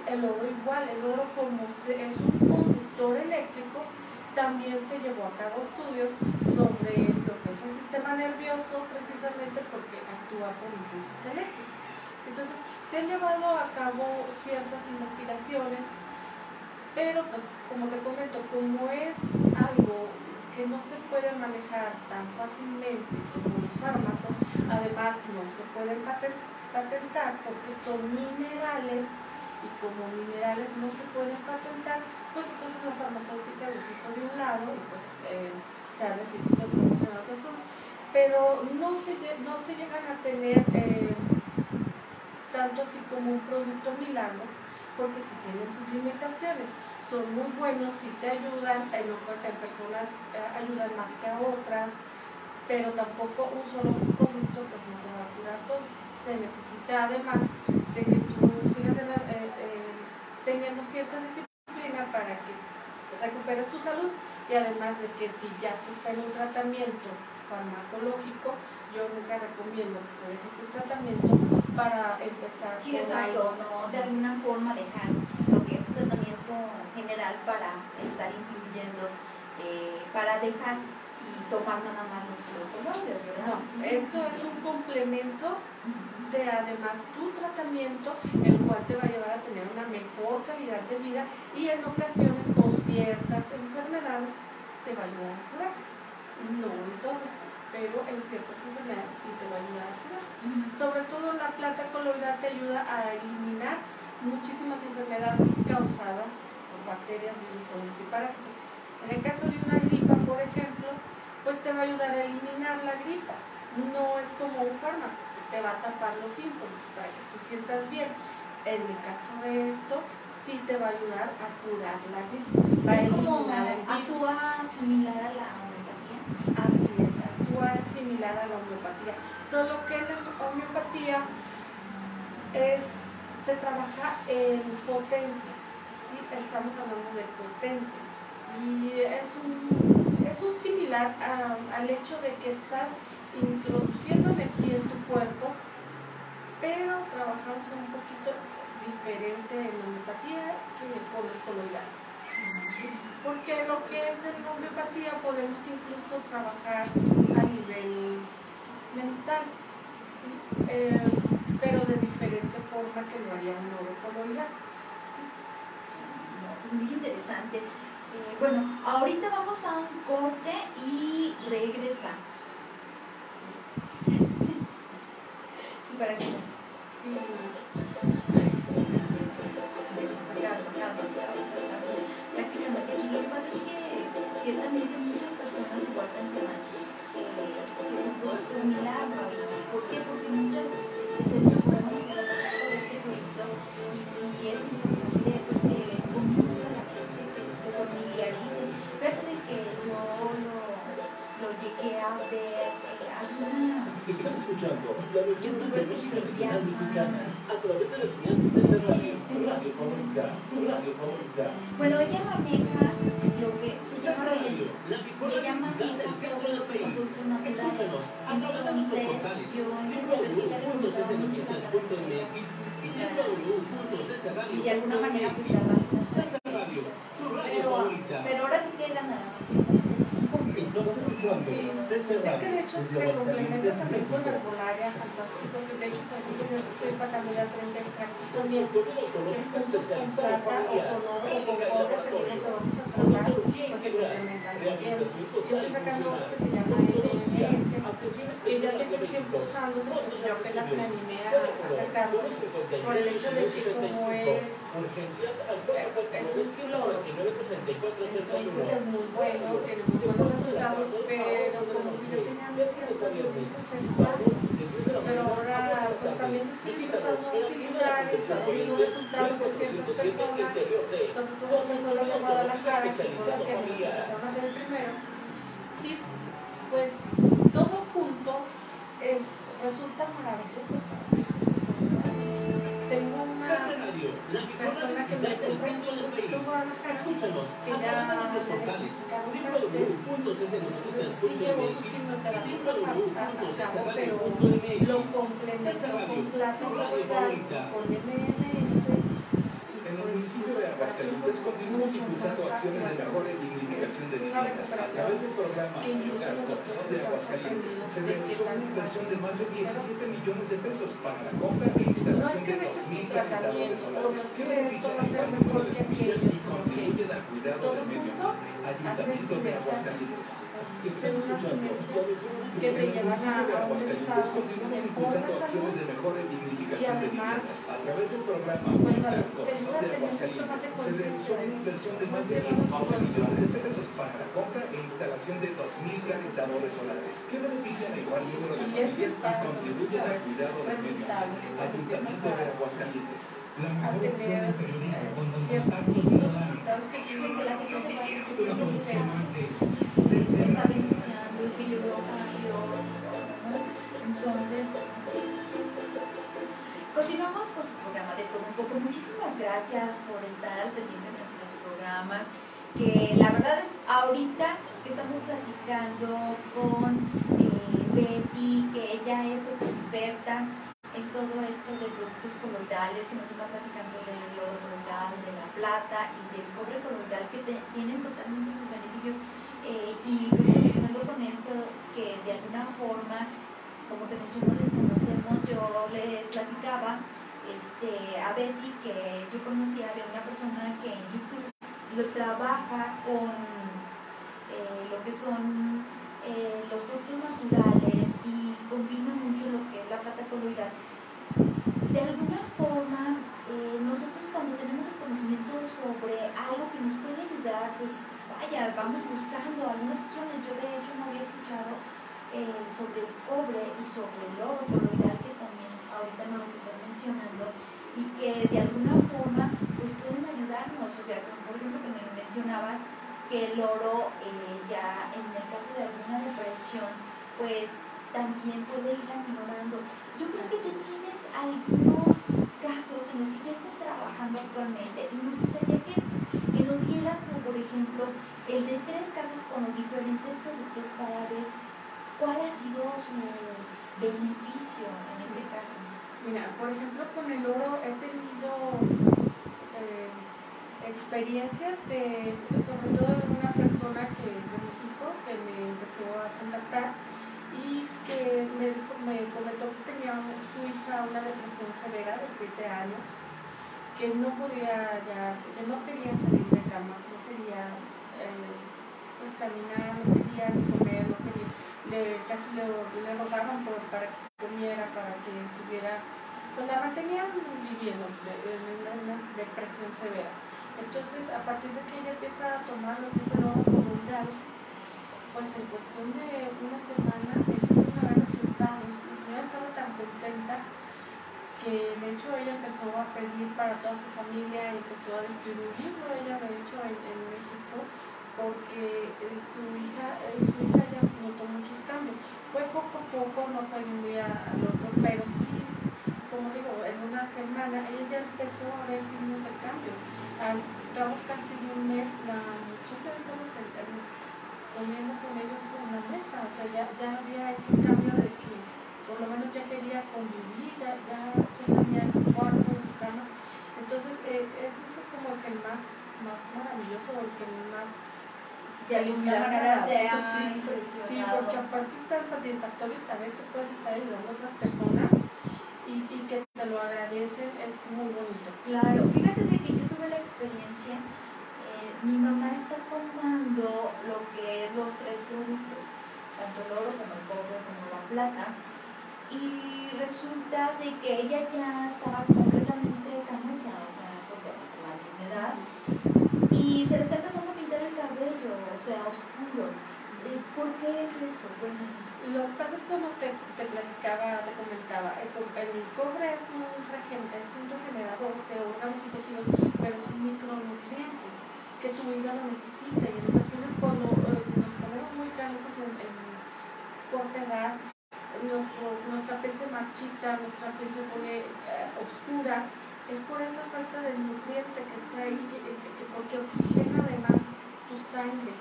El oro igual, el oro como es un conductor eléctrico, también se llevó a cabo estudios sobre lo que es el sistema nervioso precisamente porque actúa por impulsos eléctricos. Entonces, se han llevado a cabo ciertas investigaciones, pero pues como te comento, como es algo que no se puede manejar tan fácilmente como los fármacos, además no se pueden patentar porque son minerales y como minerales no se pueden patentar, pues entonces la farmacéutica los hizo de un lado y pues eh, se ha decidido promocionar otras cosas, pero no se, no se llegan a tener... Eh, tanto así como un producto milagro, porque si tienen sus limitaciones. Son muy buenos, si te ayudan, en, personas eh, ayudan más que a otras, pero tampoco un solo producto pues no te va a curar todo. Se necesita además de que tú sigas eh, eh, teniendo cierta disciplina para que recuperes tu salud y además de que si ya se está en un tratamiento farmacológico, yo nunca recomiendo que se deje este tratamiento para empezar. Sí, exacto, no de alguna forma dejar lo que es tu tratamiento general para estar incluyendo, eh, para dejar y tomar nada más los, colores, ¿verdad? No, esto es un complemento de además tu tratamiento, el cual te va a llevar a tener una mejor calidad de vida y en ocasiones o ciertas enfermedades te va a ayudar a curar. Pero en ciertas enfermedades sí te va a ayudar a curar. Sobre todo la plata coloidal te ayuda a eliminar muchísimas enfermedades causadas por bacterias, virus, y parásitos. En el caso de una gripa, por ejemplo, pues te va a ayudar a eliminar la gripa. No es como un fármaco que te va a tapar los síntomas para que te sientas bien. En el caso de esto, sí te va a ayudar a curar la gripa. Es como actúa similar a la homeopatía. Similar a la homeopatía, solo que la homeopatía es, se trabaja en potencias, ¿sí? estamos hablando de potencias y es un, es un similar al hecho de que estás introduciendo energía en tu cuerpo, pero trabajamos un poquito diferente en la homeopatía que con los coloidales. Porque lo que es en homeopatía podemos incluso trabajar a nivel mental, eh, pero de diferente forma que lo haría un oro coloidal. ¿sí? pues muy interesante. Eh, bueno, ahorita vamos a un corte y regresamos. ¿Y para qué más? Sí, Prácticamente yo también que muchas personas igual pensarán eh, que son productos milagro. ¿Por qué? Porque muchas seres humanos se van por este producto y si es insensible, pues que eh, conduzca la gente, que se familiarice. Fíjate que yo lo, lo llegué a ver. Eh, alguna... Estás escuchando la youtuber que se llama a través de la señal de César Radio, radio favorita, radio favorita. Bueno, ella va me que Entonces, portales yo la y de alguna manera pues daba pero, pero ahora sí que era nada Es que de hecho se complementa también con México. herbolaria, fantásticos. De hecho, ejemplo, yo estoy sacando ya 30 extractos también. Con o con o cobre, Yo estoy sacando que se llama Especial tenía de tiempo usándose, pues yo apenas me animé a, sacarlo por el hecho de que como es es un cloro, entonces es muy bueno, tiene muy buenos resultados, pero como yo tenía mis ciertas pero ahora pues también estoy empezando a utilizar, teniendo resultados en ciertas personas, sobre todo personas de Guadalajara, que son las que nos empezaron a ver primero, y pues todo junto es, resulta maravilloso para. Tengo una persona que me que ya sí llevó sus quimioterapias a, pero lo complementó con plata con MMS, En el municipio de Aguascalientes continuamos impulsando acciones de mejora de. A través del programa Corazón de Aguascalientes se realizó una inversión de más de 17 millones de pesos para la compra e instalación de dejes 2.000 tu calentadores solares que benefician al número de que familias aquello, y sino que contribuyen al cuidado todo del medio junto ambiente. hacer Ayuntamiento de sinergias, Aguascalientes. Que te llevan de a, a un Aguascalientes estado impulsando de acciones de salud mejora y de además. A través del programa pues, a- tener- de un poquito Aguascalientes más de se conciencia de- inversión de más pues, de sí, vamos a 16 millones de pesos para la compra e instalación de 2.000 calentadores solares. Que benefician a igual número de familias y contribuyen al cuidado del medio Ayuntamiento de Aguascalientes. La mejor opción tener de periodismo con los que que la gente te va a decir Una que producción se más de está beneficiando, ¿no? Entonces, continuamos con su programa de todo un poco. Muchísimas gracias por estar al pendiente de nuestros programas. Que la verdad, ahorita estamos platicando con eh, Betty, que ella es experta en todo esto de productos coloidales, que nos está platicando del oro coloidal, de la plata y del cobre coloidal, que tienen totalmente sus beneficios. Eh, y pues con esto, que de alguna forma, como te menciono, desconocemos, yo le platicaba este, a Betty que yo conocía de una persona que en YouTube lo trabaja con eh, lo que son eh, los productos naturales y combina mucho lo que es la plata coloidal. De alguna forma, eh, nosotros cuando tenemos el conocimiento sobre algo que nos puede ayudar, pues vaya, vamos buscando algunas opciones. Yo de hecho no había escuchado eh, sobre el cobre y sobre el oro coloidal que también ahorita nos están mencionando y que de alguna forma pues pueden ayudarnos. O sea, como por ejemplo que me mencionabas que el oro eh, ya en el caso de alguna depresión pues también puede ir mejorando. Yo creo que tú tienes algunos casos en los que ya estás trabajando actualmente y nos gustaría que nos dieras como por ejemplo el de tres casos con los diferentes productos para ver cuál ha sido su beneficio en este caso. Mira, por ejemplo, con el oro he tenido eh, experiencias de, sobre todo de una persona que es de México, que me empezó a contactar y que me, dijo, me comentó que tenía su hija una depresión severa de 7 años, que no podía ya, que no quería salir de cama, no quería eh, pues caminar, no quería comer, no quería, le, casi le, le rogaban por, para que comiera, para que estuviera, pues la mantenían viviendo en una, depresión severa. Entonces, a partir de que ella empieza a tomar lo que es el oro coloidal, pues en cuestión de una semana empezaron a ver resultados. La señora estaba tan contenta que de hecho ella empezó a pedir para toda su familia empezó a distribuirlo ella de hecho en, en México porque eh, su hija eh, su hija ya notó muchos tampoco no fue de un día al otro, pero sí, como digo, en una semana ella ya empezó a ver signos de cambios. Al cabo casi de un mes, la muchacha estaba comiendo con ellos en la mesa, o sea, ya, ya había ese cambio de por lo menos ya quería convivir, ya, ya, sabía de su cuarto, de su cama. Entonces, eh, ese es como que el más, más maravilloso, el que más de alguna manera te ha pues sí, sí, porque aparte es tan satisfactorio saber que puedes estar ayudando a otras personas y, y, que te lo agradecen, es muy bonito. Claro, fíjate de que yo tuve la experiencia, eh, mi mamá está tomando lo que es los tres productos, tanto el oro como el cobre como la plata, y resulta de que ella ya estaba completamente canosa, o sea, la enfermedad, y se le está empezando o sea, oscuro. ¿Por qué es esto? Bueno, lo que pasa es como te, te platicaba, te comentaba, el, cobre es un, es un regenerador de órganos y tejidos, pero es un micronutriente que tu hígado necesita y en ocasiones cuando eh, nos ponemos muy canosos en, en corta edad, nuestra piel se marchita, nuestra piel se pone eh, oscura, es por esa falta de nutriente que está ahí, porque oxigena además tu sangre.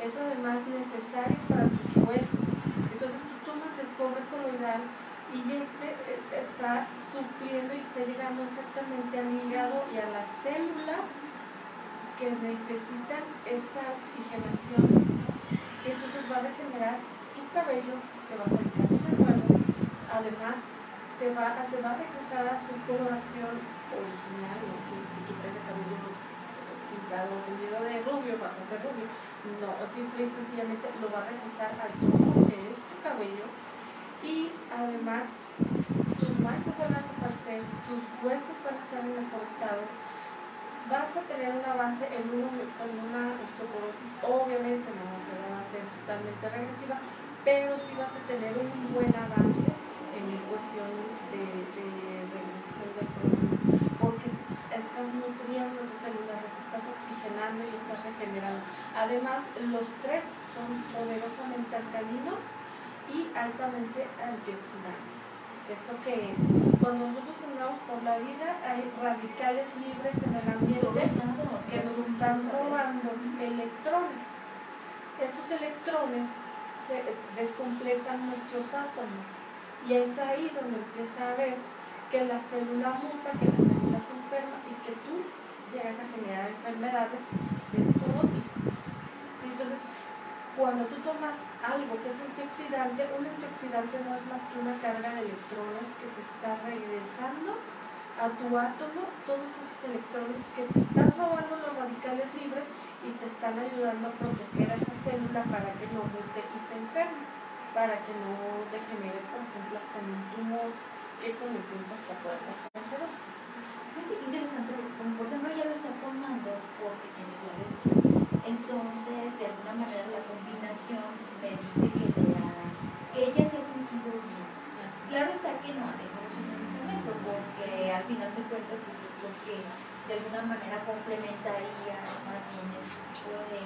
Es además necesario para tus huesos. Entonces tú tomas el cobre coloidal y este eh, está supliendo y está llegando exactamente al hígado y a las células que necesitan esta oxigenación. Y entonces va a regenerar tu cabello, te va a salir además te va, se va a regresar a su coloración original, si tú traes el cabello pintado tendido de rubio, vas a ser rubio. No, simple y sencillamente lo va a regresar al tono que es tu cabello. Y además tus manchas van a desaparecer, tus huesos van a estar en mejor estado, vas a tener un avance en, en una osteoporosis, obviamente no se va a hacer totalmente regresiva, pero sí vas a tener un buen avance en cuestión de, de regresión del problema, porque estás nutriendo tus células, las estás oxigenando y estás regenerando. Además, los tres son poderosamente alcalinos y altamente antioxidantes. ¿Esto qué es? Cuando nosotros andamos por la vida hay radicales libres en el ambiente que nos están robando electrones. Estos electrones se descompletan nuestros átomos y es ahí donde empieza a ver que la célula muta, que la célula se enferma y que tú llegas a generar enfermedades de todo tipo. Entonces, cuando tú tomas algo que es antioxidante, un antioxidante no es más que una carga de electrones que te está regresando a tu átomo todos esos electrones que te están robando los radicales libres y te están ayudando a proteger a esa célula para que no mute y se enferme, para que no te genere, por ejemplo, hasta un tumor que con el tiempo hasta puede ser canceroso. Qué interesante, como por ejemplo ya lo está tomando porque tiene diabetes. Entonces, de alguna manera la combinación me dice que, que ella se ha sentido bien. claro está que no ha dejado su medicamento porque al final de cuentas pues es lo que de alguna manera complementaría más bien este tipo de,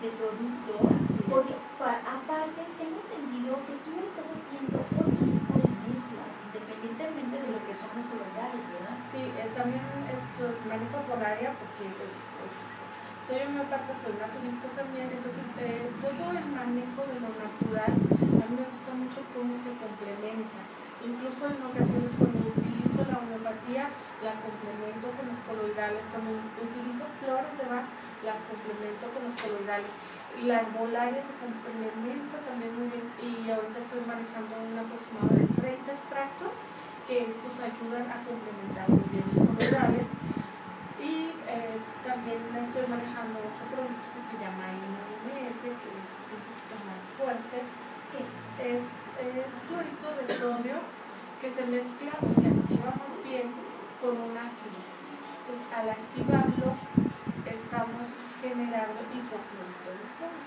de productos. porque aparte tengo entendido que tú estás haciendo otro tipo de independientemente de lo que son los coloidales, ¿verdad? Sí, eh, también esto, manejo por área porque eh, pues, soy homeopata, soy naturista también, entonces eh, todo el manejo de lo natural a mí me gusta mucho cómo se complementa. Incluso en ocasiones cuando utilizo la homeopatía, la complemento con los coloidales, cuando utilizo flores de Bach, las complemento con los coloidales la herbolaria se complementa también muy bien y ahorita estoy manejando un aproximado de 30 extractos que estos ayudan a complementar muy bien los coloidales y eh, también estoy manejando otro producto que se llama IMS que es, un poquito más fuerte que es, es clorito de sodio que se mezcla o se activa más bien con un ácido. Entonces al activarlo estamos generando sodio.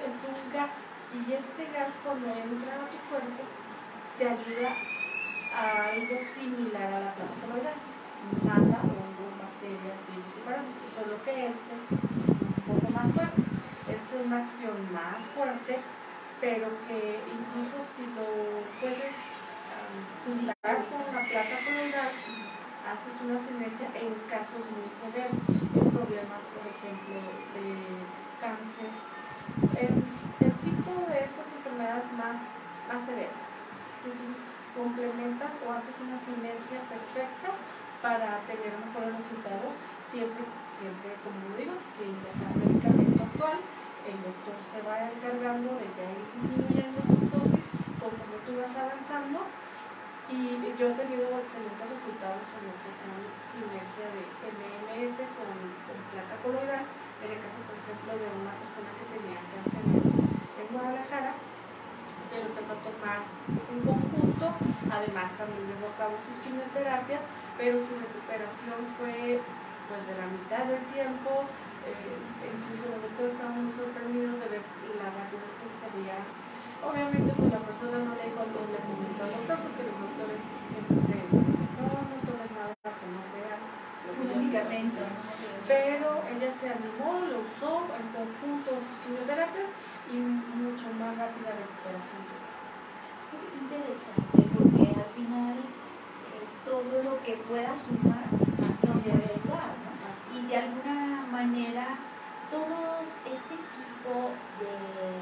Es un gas y este gas cuando entra a tu cuerpo te ayuda a algo similar a la planta coloidal. Mata hongos, bacterias, virus y parásitos, solo que este es un poco más fuerte. Es una acción más fuerte, pero que incluso si lo puedes juntar con la plata coloidal, haces una sinergia en casos muy severos, en problemas, por ejemplo, de cáncer, en el tipo de esas enfermedades más, más severas. Entonces, complementas o haces una sinergia perfecta para tener mejores resultados, siempre, siempre como digo, sin dejar medicamento actual. El doctor se va encargando de ya ir disminuyendo tus dosis conforme tú vas avanzando y yo he tenido excelentes resultados en lo que es una sinergia de MMS con, con plata coloidal. En el caso, por ejemplo, de una persona que tenía cáncer en, Guadalajara, que lo empezó a tomar en conjunto, además también llevó a cabo sus quimioterapias, pero su recuperación fue pues de la mitad del tiempo, eh, incluso estaban muy sorprendidos de ver la rapidez que se veía Obviamente pues la persona no le dijo, le comentó al doctor porque los doctores siempre te dicen, no, no tomes nada que no sea medicamentos. Pero ella se animó, lo usó en conjunto sus quimioterapias y mucho más rápida recuperación. Qué interesante, porque al final eh, todo lo que pueda sumar nos puede ayudar, ¿no? Y de alguna manera todos este tipo de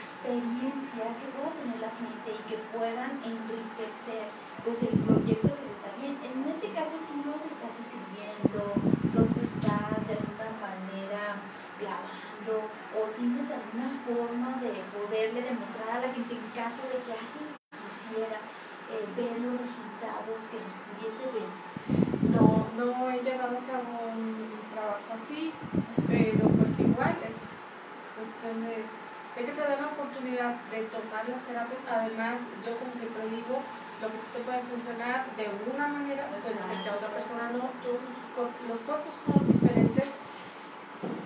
experiencias que pueda tener la gente y que puedan enriquecer pues el proyecto que se está viendo. En este caso tú los estás escribiendo, los estás de alguna manera grabando o tienes alguna forma de poderle demostrar a la gente en caso de que alguien quisiera eh, ver los resultados que les pudiese ver. No, no he llevado a cabo un trabajo así, pero pues igual es cuestión de es que se da la oportunidad de tomar las terapias. Además, yo como siempre digo, lo que te puede funcionar de una manera puede ser que a otra persona no. Todos los cuerpos son diferentes.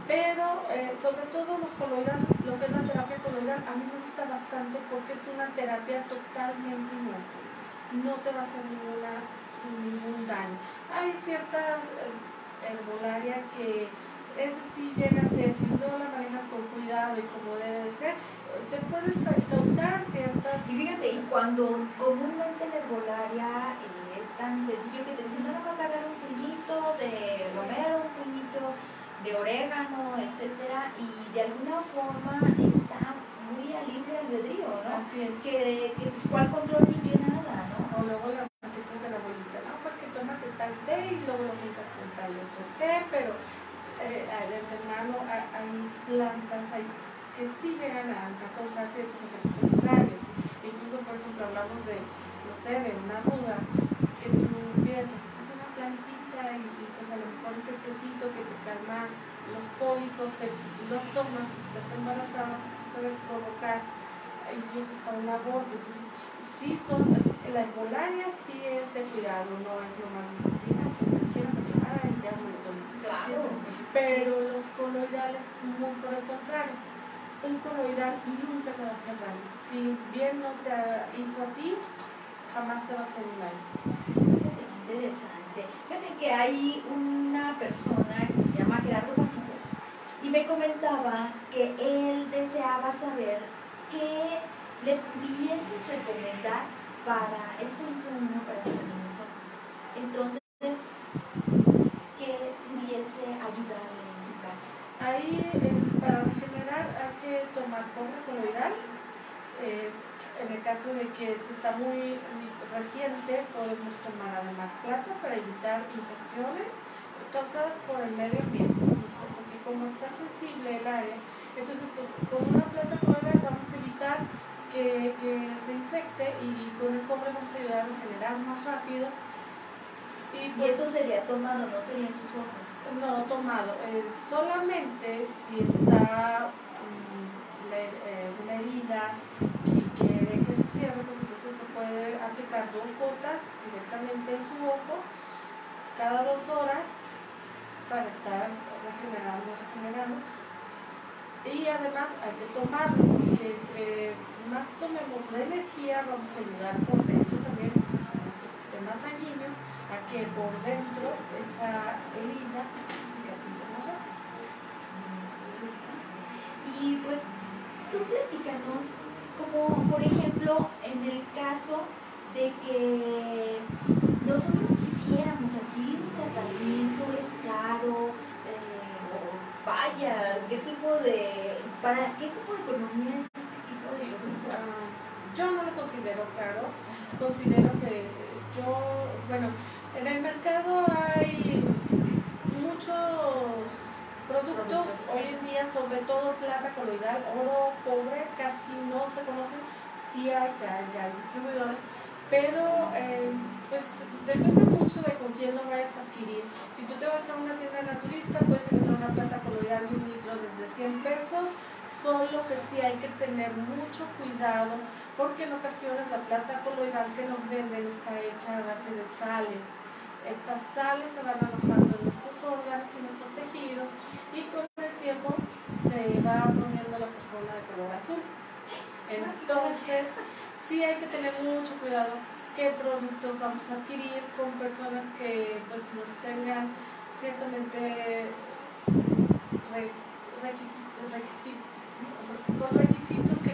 Pero eh, sobre todo los coloidales, lo que es la terapia coloidal, a mí me gusta bastante porque es una terapia totalmente inocua. No te va a hacer ninguna, ningún daño. Hay ciertas eh, herbolaria que es sí llega a ser, si no la manejas con cuidado y como debe de ser, te puedes causar ciertas... Y fíjate, y cuando comúnmente la herbolaria eh, es tan sencillo que te dicen nada más agarrar un puñito de romero, un puñito de orégano, etcétera, y de alguna forma está muy a libre albedrío, ¿no? Así es. Que, que pues cuál control ni que nada, ¿no? O luego las recetas de la abuelita, no, pues que tómate tal té y luego lo juntas con tal otro té, pero eh, de antemano hay plantas hay, que sí llegan a, causar ciertos efectos secundarios. Incluso, por ejemplo, hablamos de, no sé, de una ruda, que tú piensas, pues es una plantita y, pues a lo mejor ese tecito que te calma los cólicos, pero si tú los tomas y estás embarazada, pues puede provocar incluso hasta un aborto. Entonces, sí son, la herbolaria sí es de cuidado, no es lo más medicina, porque quiero tomar y ya me lo tomo. Claro. Pero los coloidales, muy por el contrario, un coloidal nunca te va a hacer daño. Si bien no te hizo a ti, jamás te va a hacer daño. Interesante. Fíjate que hay una persona que se llama Gerardo Casillas y me comentaba que él deseaba saber qué le pudieses recomendar para, él se hizo una operación en los ojos. Entonces, ayudarle en su Ahí, para regenerar, hay que tomar cobre coloidal. Eh, en el caso de que se está muy reciente, podemos tomar además plata para evitar infecciones causadas por el medio ambiente, porque como está sensible el área, entonces pues con una plata coloidal vamos a evitar que, que se infecte y con el cobre vamos a ayudar a regenerar más rápido y, esto sería tomado, no sería en sus ojos. No, tomado. Eh, solamente si está um, le, eh, una herida y quiere que se cierre, pues entonces se puede aplicar dos gotas directamente en su ojo cada dos horas para estar regenerando, regenerando. Y además hay que tomarlo, porque entre más tomemos la energía, vamos a ayudar por dentro también a nuestro sistema sanguíneo que por dentro esa herida cicatrice más Y pues tú platícanos como, por ejemplo, en el caso de que nosotros quisiéramos adquirir un tratamiento, es caro, eh, o vaya, ¿qué tipo de, para qué tipo de economía es este tipo de Sí, productos? ah, yo considero caro, considero que yo, bueno, en el mercado hay muchos productos, Productos. hoy en día, sobre todo plata coloidal, oro, cobre, casi no se conocen, sí hay, ya, ya hay distribuidores, pero eh, pues depende mucho de con quién lo vayas a adquirir. Si tú te vas a una tienda naturista, puedes encontrar una plata coloidal de un litro desde 100 pesos, solo que sí hay que tener mucho cuidado porque en ocasiones la plata coloidal que nos venden está hecha a base de sales. Estas sales se van alojando en nuestros órganos y nuestros tejidos y con el tiempo se va poniendo la persona de color azul. Entonces, sí hay que tener mucho cuidado qué productos vamos a adquirir con personas que pues nos tengan ciertamente re- requisi- requisi- con requisitos que.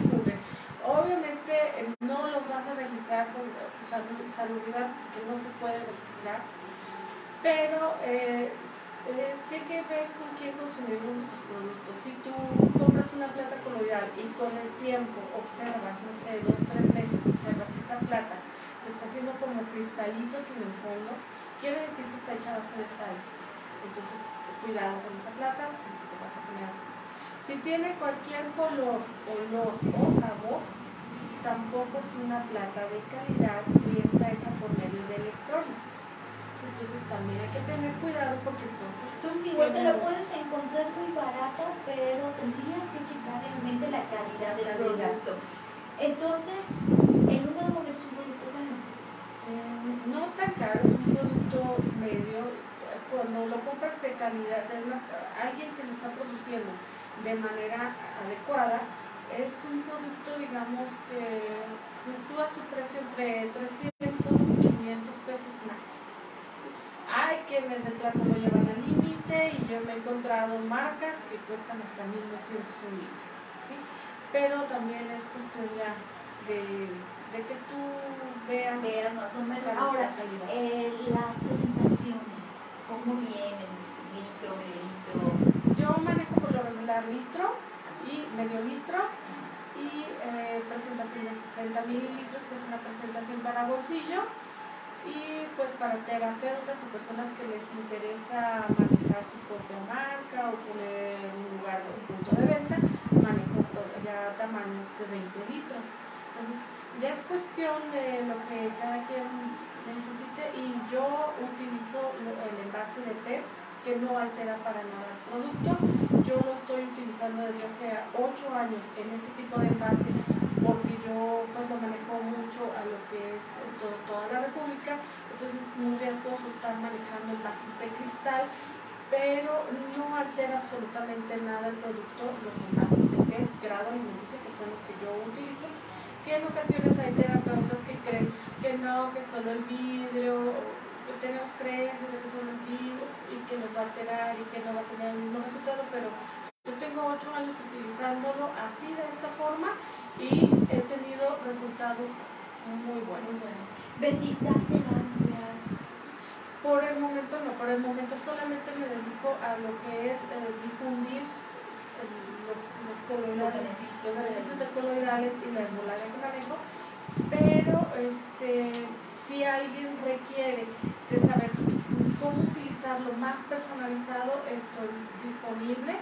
Obviamente eh, no los vas a registrar con salud, salubridad que no se puede registrar, pero eh, eh, sí hay que ver con quién consumimos nuestros productos. Si tú compras una plata coloidal y con el tiempo observas, no sé, dos, tres meses, observas que esta plata se está haciendo como cristalitos en el fondo, quiere decir que está hecha base de sales. Entonces, cuidado con esa plata, porque te vas a poner. Si tiene cualquier color, olor o sabor, tampoco es una plata de calidad y está hecha por medio de electrólisis. Entonces también hay que tener cuidado porque entonces... Entonces igual te lo puedes encontrar muy barata, pero tendrías que checar realmente la calidad del producto. Entonces, en un dado momento es un producto caro. Eh, no tan caro, es un producto medio. Cuando lo compras de calidad, de una- alguien que lo está produciendo de manera adecuada, es un producto, digamos, que fluctúa su precio entre 300 y 500 pesos máximo. ¿sí? Hay quienes de plano lo llevan al límite y yo me he encontrado marcas que cuestan hasta 1200 un litro, ¿sí? Pero también es cuestión ya de, de que tú veas, Veas más o menos. Ahora, eh, las presentaciones, ¿cómo vienen? Litro, medio litro. Yo manejo por lo regular litro y medio litro y eh, presentación de 60 mililitros, que es una presentación para bolsillo. Y pues para terapeutas o personas que les interesa manejar su propia marca o poner un lugar, un punto de venta, manejo ya tamaños de 20 litros. Entonces ya es cuestión de lo que cada quien necesite y yo utilizo el envase de PET que no altera para nada el producto. Yo lo estoy utilizando desde hace 8 años en este tipo de envase porque yo pues lo manejo mucho a lo que es todo- toda la República, entonces es muy riesgoso estar manejando envases de cristal, pero no altera absolutamente nada el producto, los envases de grado alimenticio, que son los que yo utilizo, que en ocasiones hay terapeutas que creen que no, que solo el vidrio, tenemos creencias de que solo el vidrio que nos va a alterar y que no va a tener el mismo resultado, pero yo tengo 8 años utilizándolo así de esta forma y he tenido resultados muy buenos. Betty, das terapias. Por el momento no, por el momento solamente me dedico a lo que es eh, difundir el- lo- los coloidales, Los beneficios de- coloidales y la herbolaria que manejo, pero este, si alguien requiere de saber cómo utilizarlo más personalizado, estoy disponible.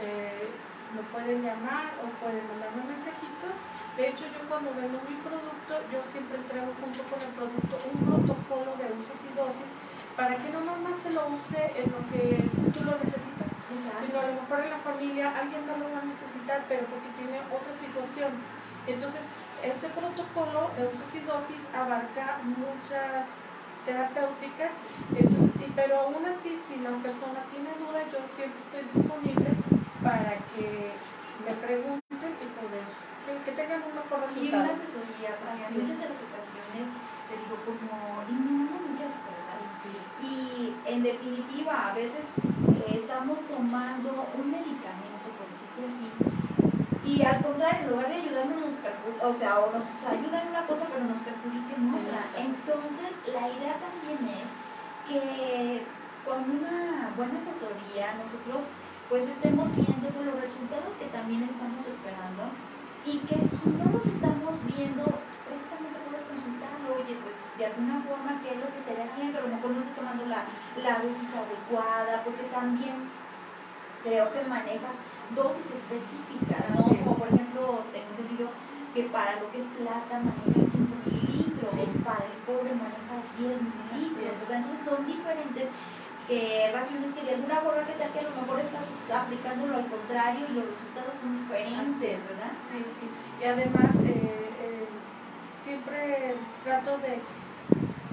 eh, me pueden llamar o pueden mandarme mensajitos. De hecho, yo cuando vendo mi producto, yo siempre entrego junto con el producto un protocolo de usos y dosis para que no nomás se lo use en lo que tú lo necesitas, sino a lo mejor en la familia alguien no lo va a necesitar, pero porque tiene otra situación. Entonces, este protocolo de usos y dosis abarca muchas terapéuticas, entonces, y- pero aún así, si la persona tiene duda, yo siempre estoy disponible para que me pregunten y poder, que, tengan un mejor Sí, resultado. una asesoría, porque en muchas de las ocasiones, te digo, como ignoramos muchas cosas. Y en definitiva, a veces eh, estamos tomando un medicamento, por decirte así, Y al contrario, en lugar de ayudarnos, nos o sea, o nos ayuda en una cosa, pero nos perjudica en otra. Entonces, la idea también es que con una buena asesoría nosotros pues estemos viendo con los resultados que también estamos esperando y que si no los estamos viendo, precisamente poder consultar, oye, pues de alguna forma, ¿qué es lo que estaría haciendo? A lo mejor no estoy tomando la, la dosis adecuada, porque también creo que manejas dosis específicas, ¿no? Como por ejemplo, tengo entendido que para lo que es plata manejas 5 mililitros, para el cobre manejas 10 mililitros, entonces son diferentes que razones que de alguna forma que tal que a lo mejor estás aplicándolo al contrario y los resultados son diferentes, ¿verdad? Sí, sí. Y además eh, eh, siempre trato de,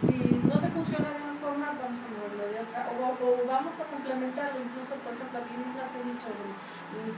si no te funciona de una forma, vamos a moverlo de otra, o, o vamos a complementarlo, incluso por ejemplo aquí misma te he dicho,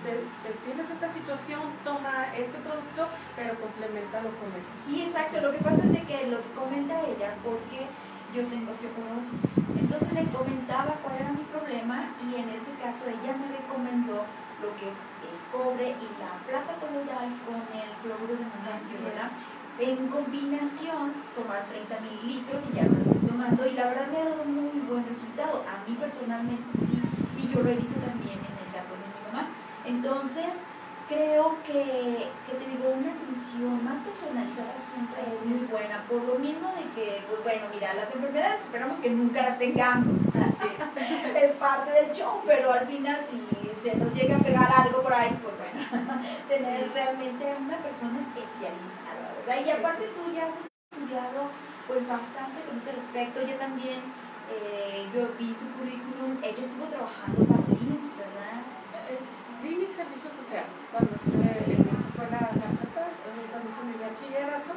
te, tienes esta situación, toma este producto, pero complementalo con esto. Sí, exacto. Lo que pasa es de que lo comenta ella porque yo tengo osteoporosis. Entonces le comentaba cuál era mi problema y en este caso ella me recomendó lo que es el cobre y la plata coloidal con el cloruro de magnesio, ¿verdad? En combinación, tomar 30 mililitros y ya me lo estoy tomando y la verdad me ha dado muy buen resultado. A mí personalmente sí, y yo lo he visto también en el caso de mi mamá. Entonces, creo que, que, te digo, una atención más personalizada siempre es muy buena, por lo mismo de que, pues bueno, mira, las enfermedades esperamos que nunca las tengamos, así es, parte del show, pero al final si se nos llega a pegar algo por ahí, pues bueno, tener realmente una persona especializada, ¿verdad? Y aparte tú ya has estudiado pues bastante con este respecto, ella también, eh, yo vi su currículum, ella estuvo trabajando para IMSS, ¿verdad? Di mi servicio social. Cuando estuve en la escuela cuando hice mi bachillerato,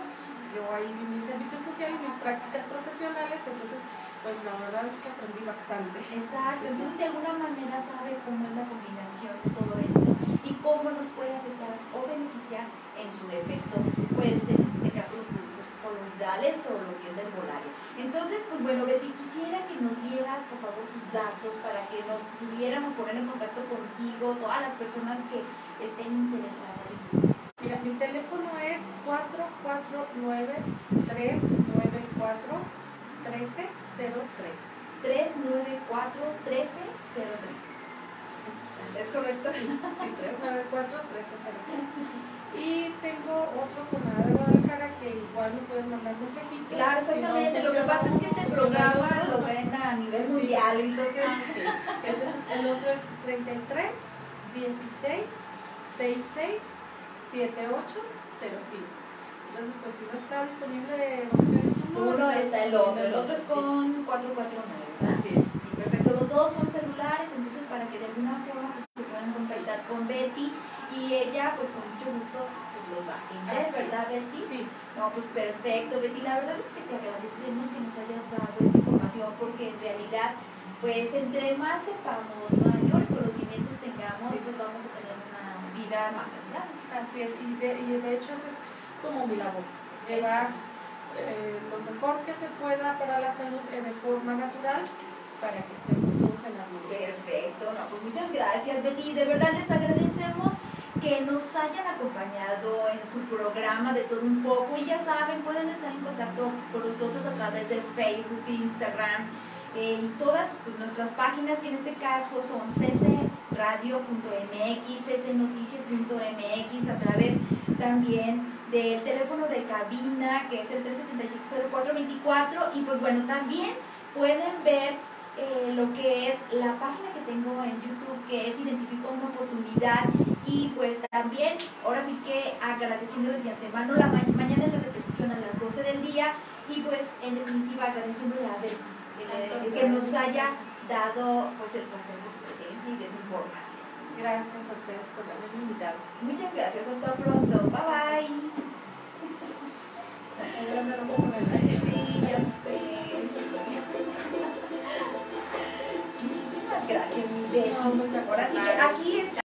yo ahí di mi servicio social y mis prácticas profesionales, entonces pues la verdad es que aprendí bastante. Exacto, entonces de alguna manera sabe cómo es la combinación de todo esto y cómo nos puede afectar o beneficiar en su defecto, pues en este caso los productos coloidales o lo que es del volario. Entonces, pues bueno, Betty, quisiera que nos dieras, por favor, tus datos para que nos pudiéramos poner en contacto contigo, todas las personas que estén interesadas. Mira, mi teléfono es 449-394-1303. 394-1303. ¿Es correcto? Sí, sí 394-1303. Y tengo otro la de Guadalajara que igual me pueden mandar mensajitos. Claro, exactamente. lo que pasa es que este programa lo ven a nivel mundial, entonces. Ah, entonces el otro es 33 16 66 78 05. Entonces, pues si no está disponible opciones uno está el otro. El otro es con 449. Así es. Sí, perfecto. Los dos son celulares, entonces para que de alguna forma pues, se puedan contactar con Betty y ella pues con mucho gusto pues los va a atender, ¿verdad Betty? Sí. No, pues perfecto Betty, la verdad es que te agradecemos que nos hayas dado esta información porque en realidad pues entre más sepamos, mayores conocimientos tengamos, pues vamos a tener una vida más saludable. Así es, y de, y de hecho esa es como mi labor, llevar eh, lo mejor que se pueda para la salud de forma natural para que estemos todos en la Perfecto, no, pues muchas gracias Betty, de verdad les agradecemos que nos hayan acompañado en su programa de todo un poco y ya saben, pueden estar en contacto con nosotros a través de Facebook, Instagram eh, y todas nuestras páginas que en este caso son ccradio.mx, ccnoticias.mx, a través también del teléfono de cabina que es el 377-0424 y pues bueno, también pueden ver eh, lo que es la página que tengo en YouTube que es Identifico una oportunidad y pues también ahora sí que agradeciéndoles de antemano la mañana es la repetición a las 12 del día y pues en definitiva agradeciéndole a Betty que, que nos haya dado pues el placer de su presencia y de su información. Gracias a ustedes por haberme invitado. Muchas gracias, hasta pronto. Bye bye. Sí, ya sé. Gracias, mi Betty. Ahora sí que aquí está.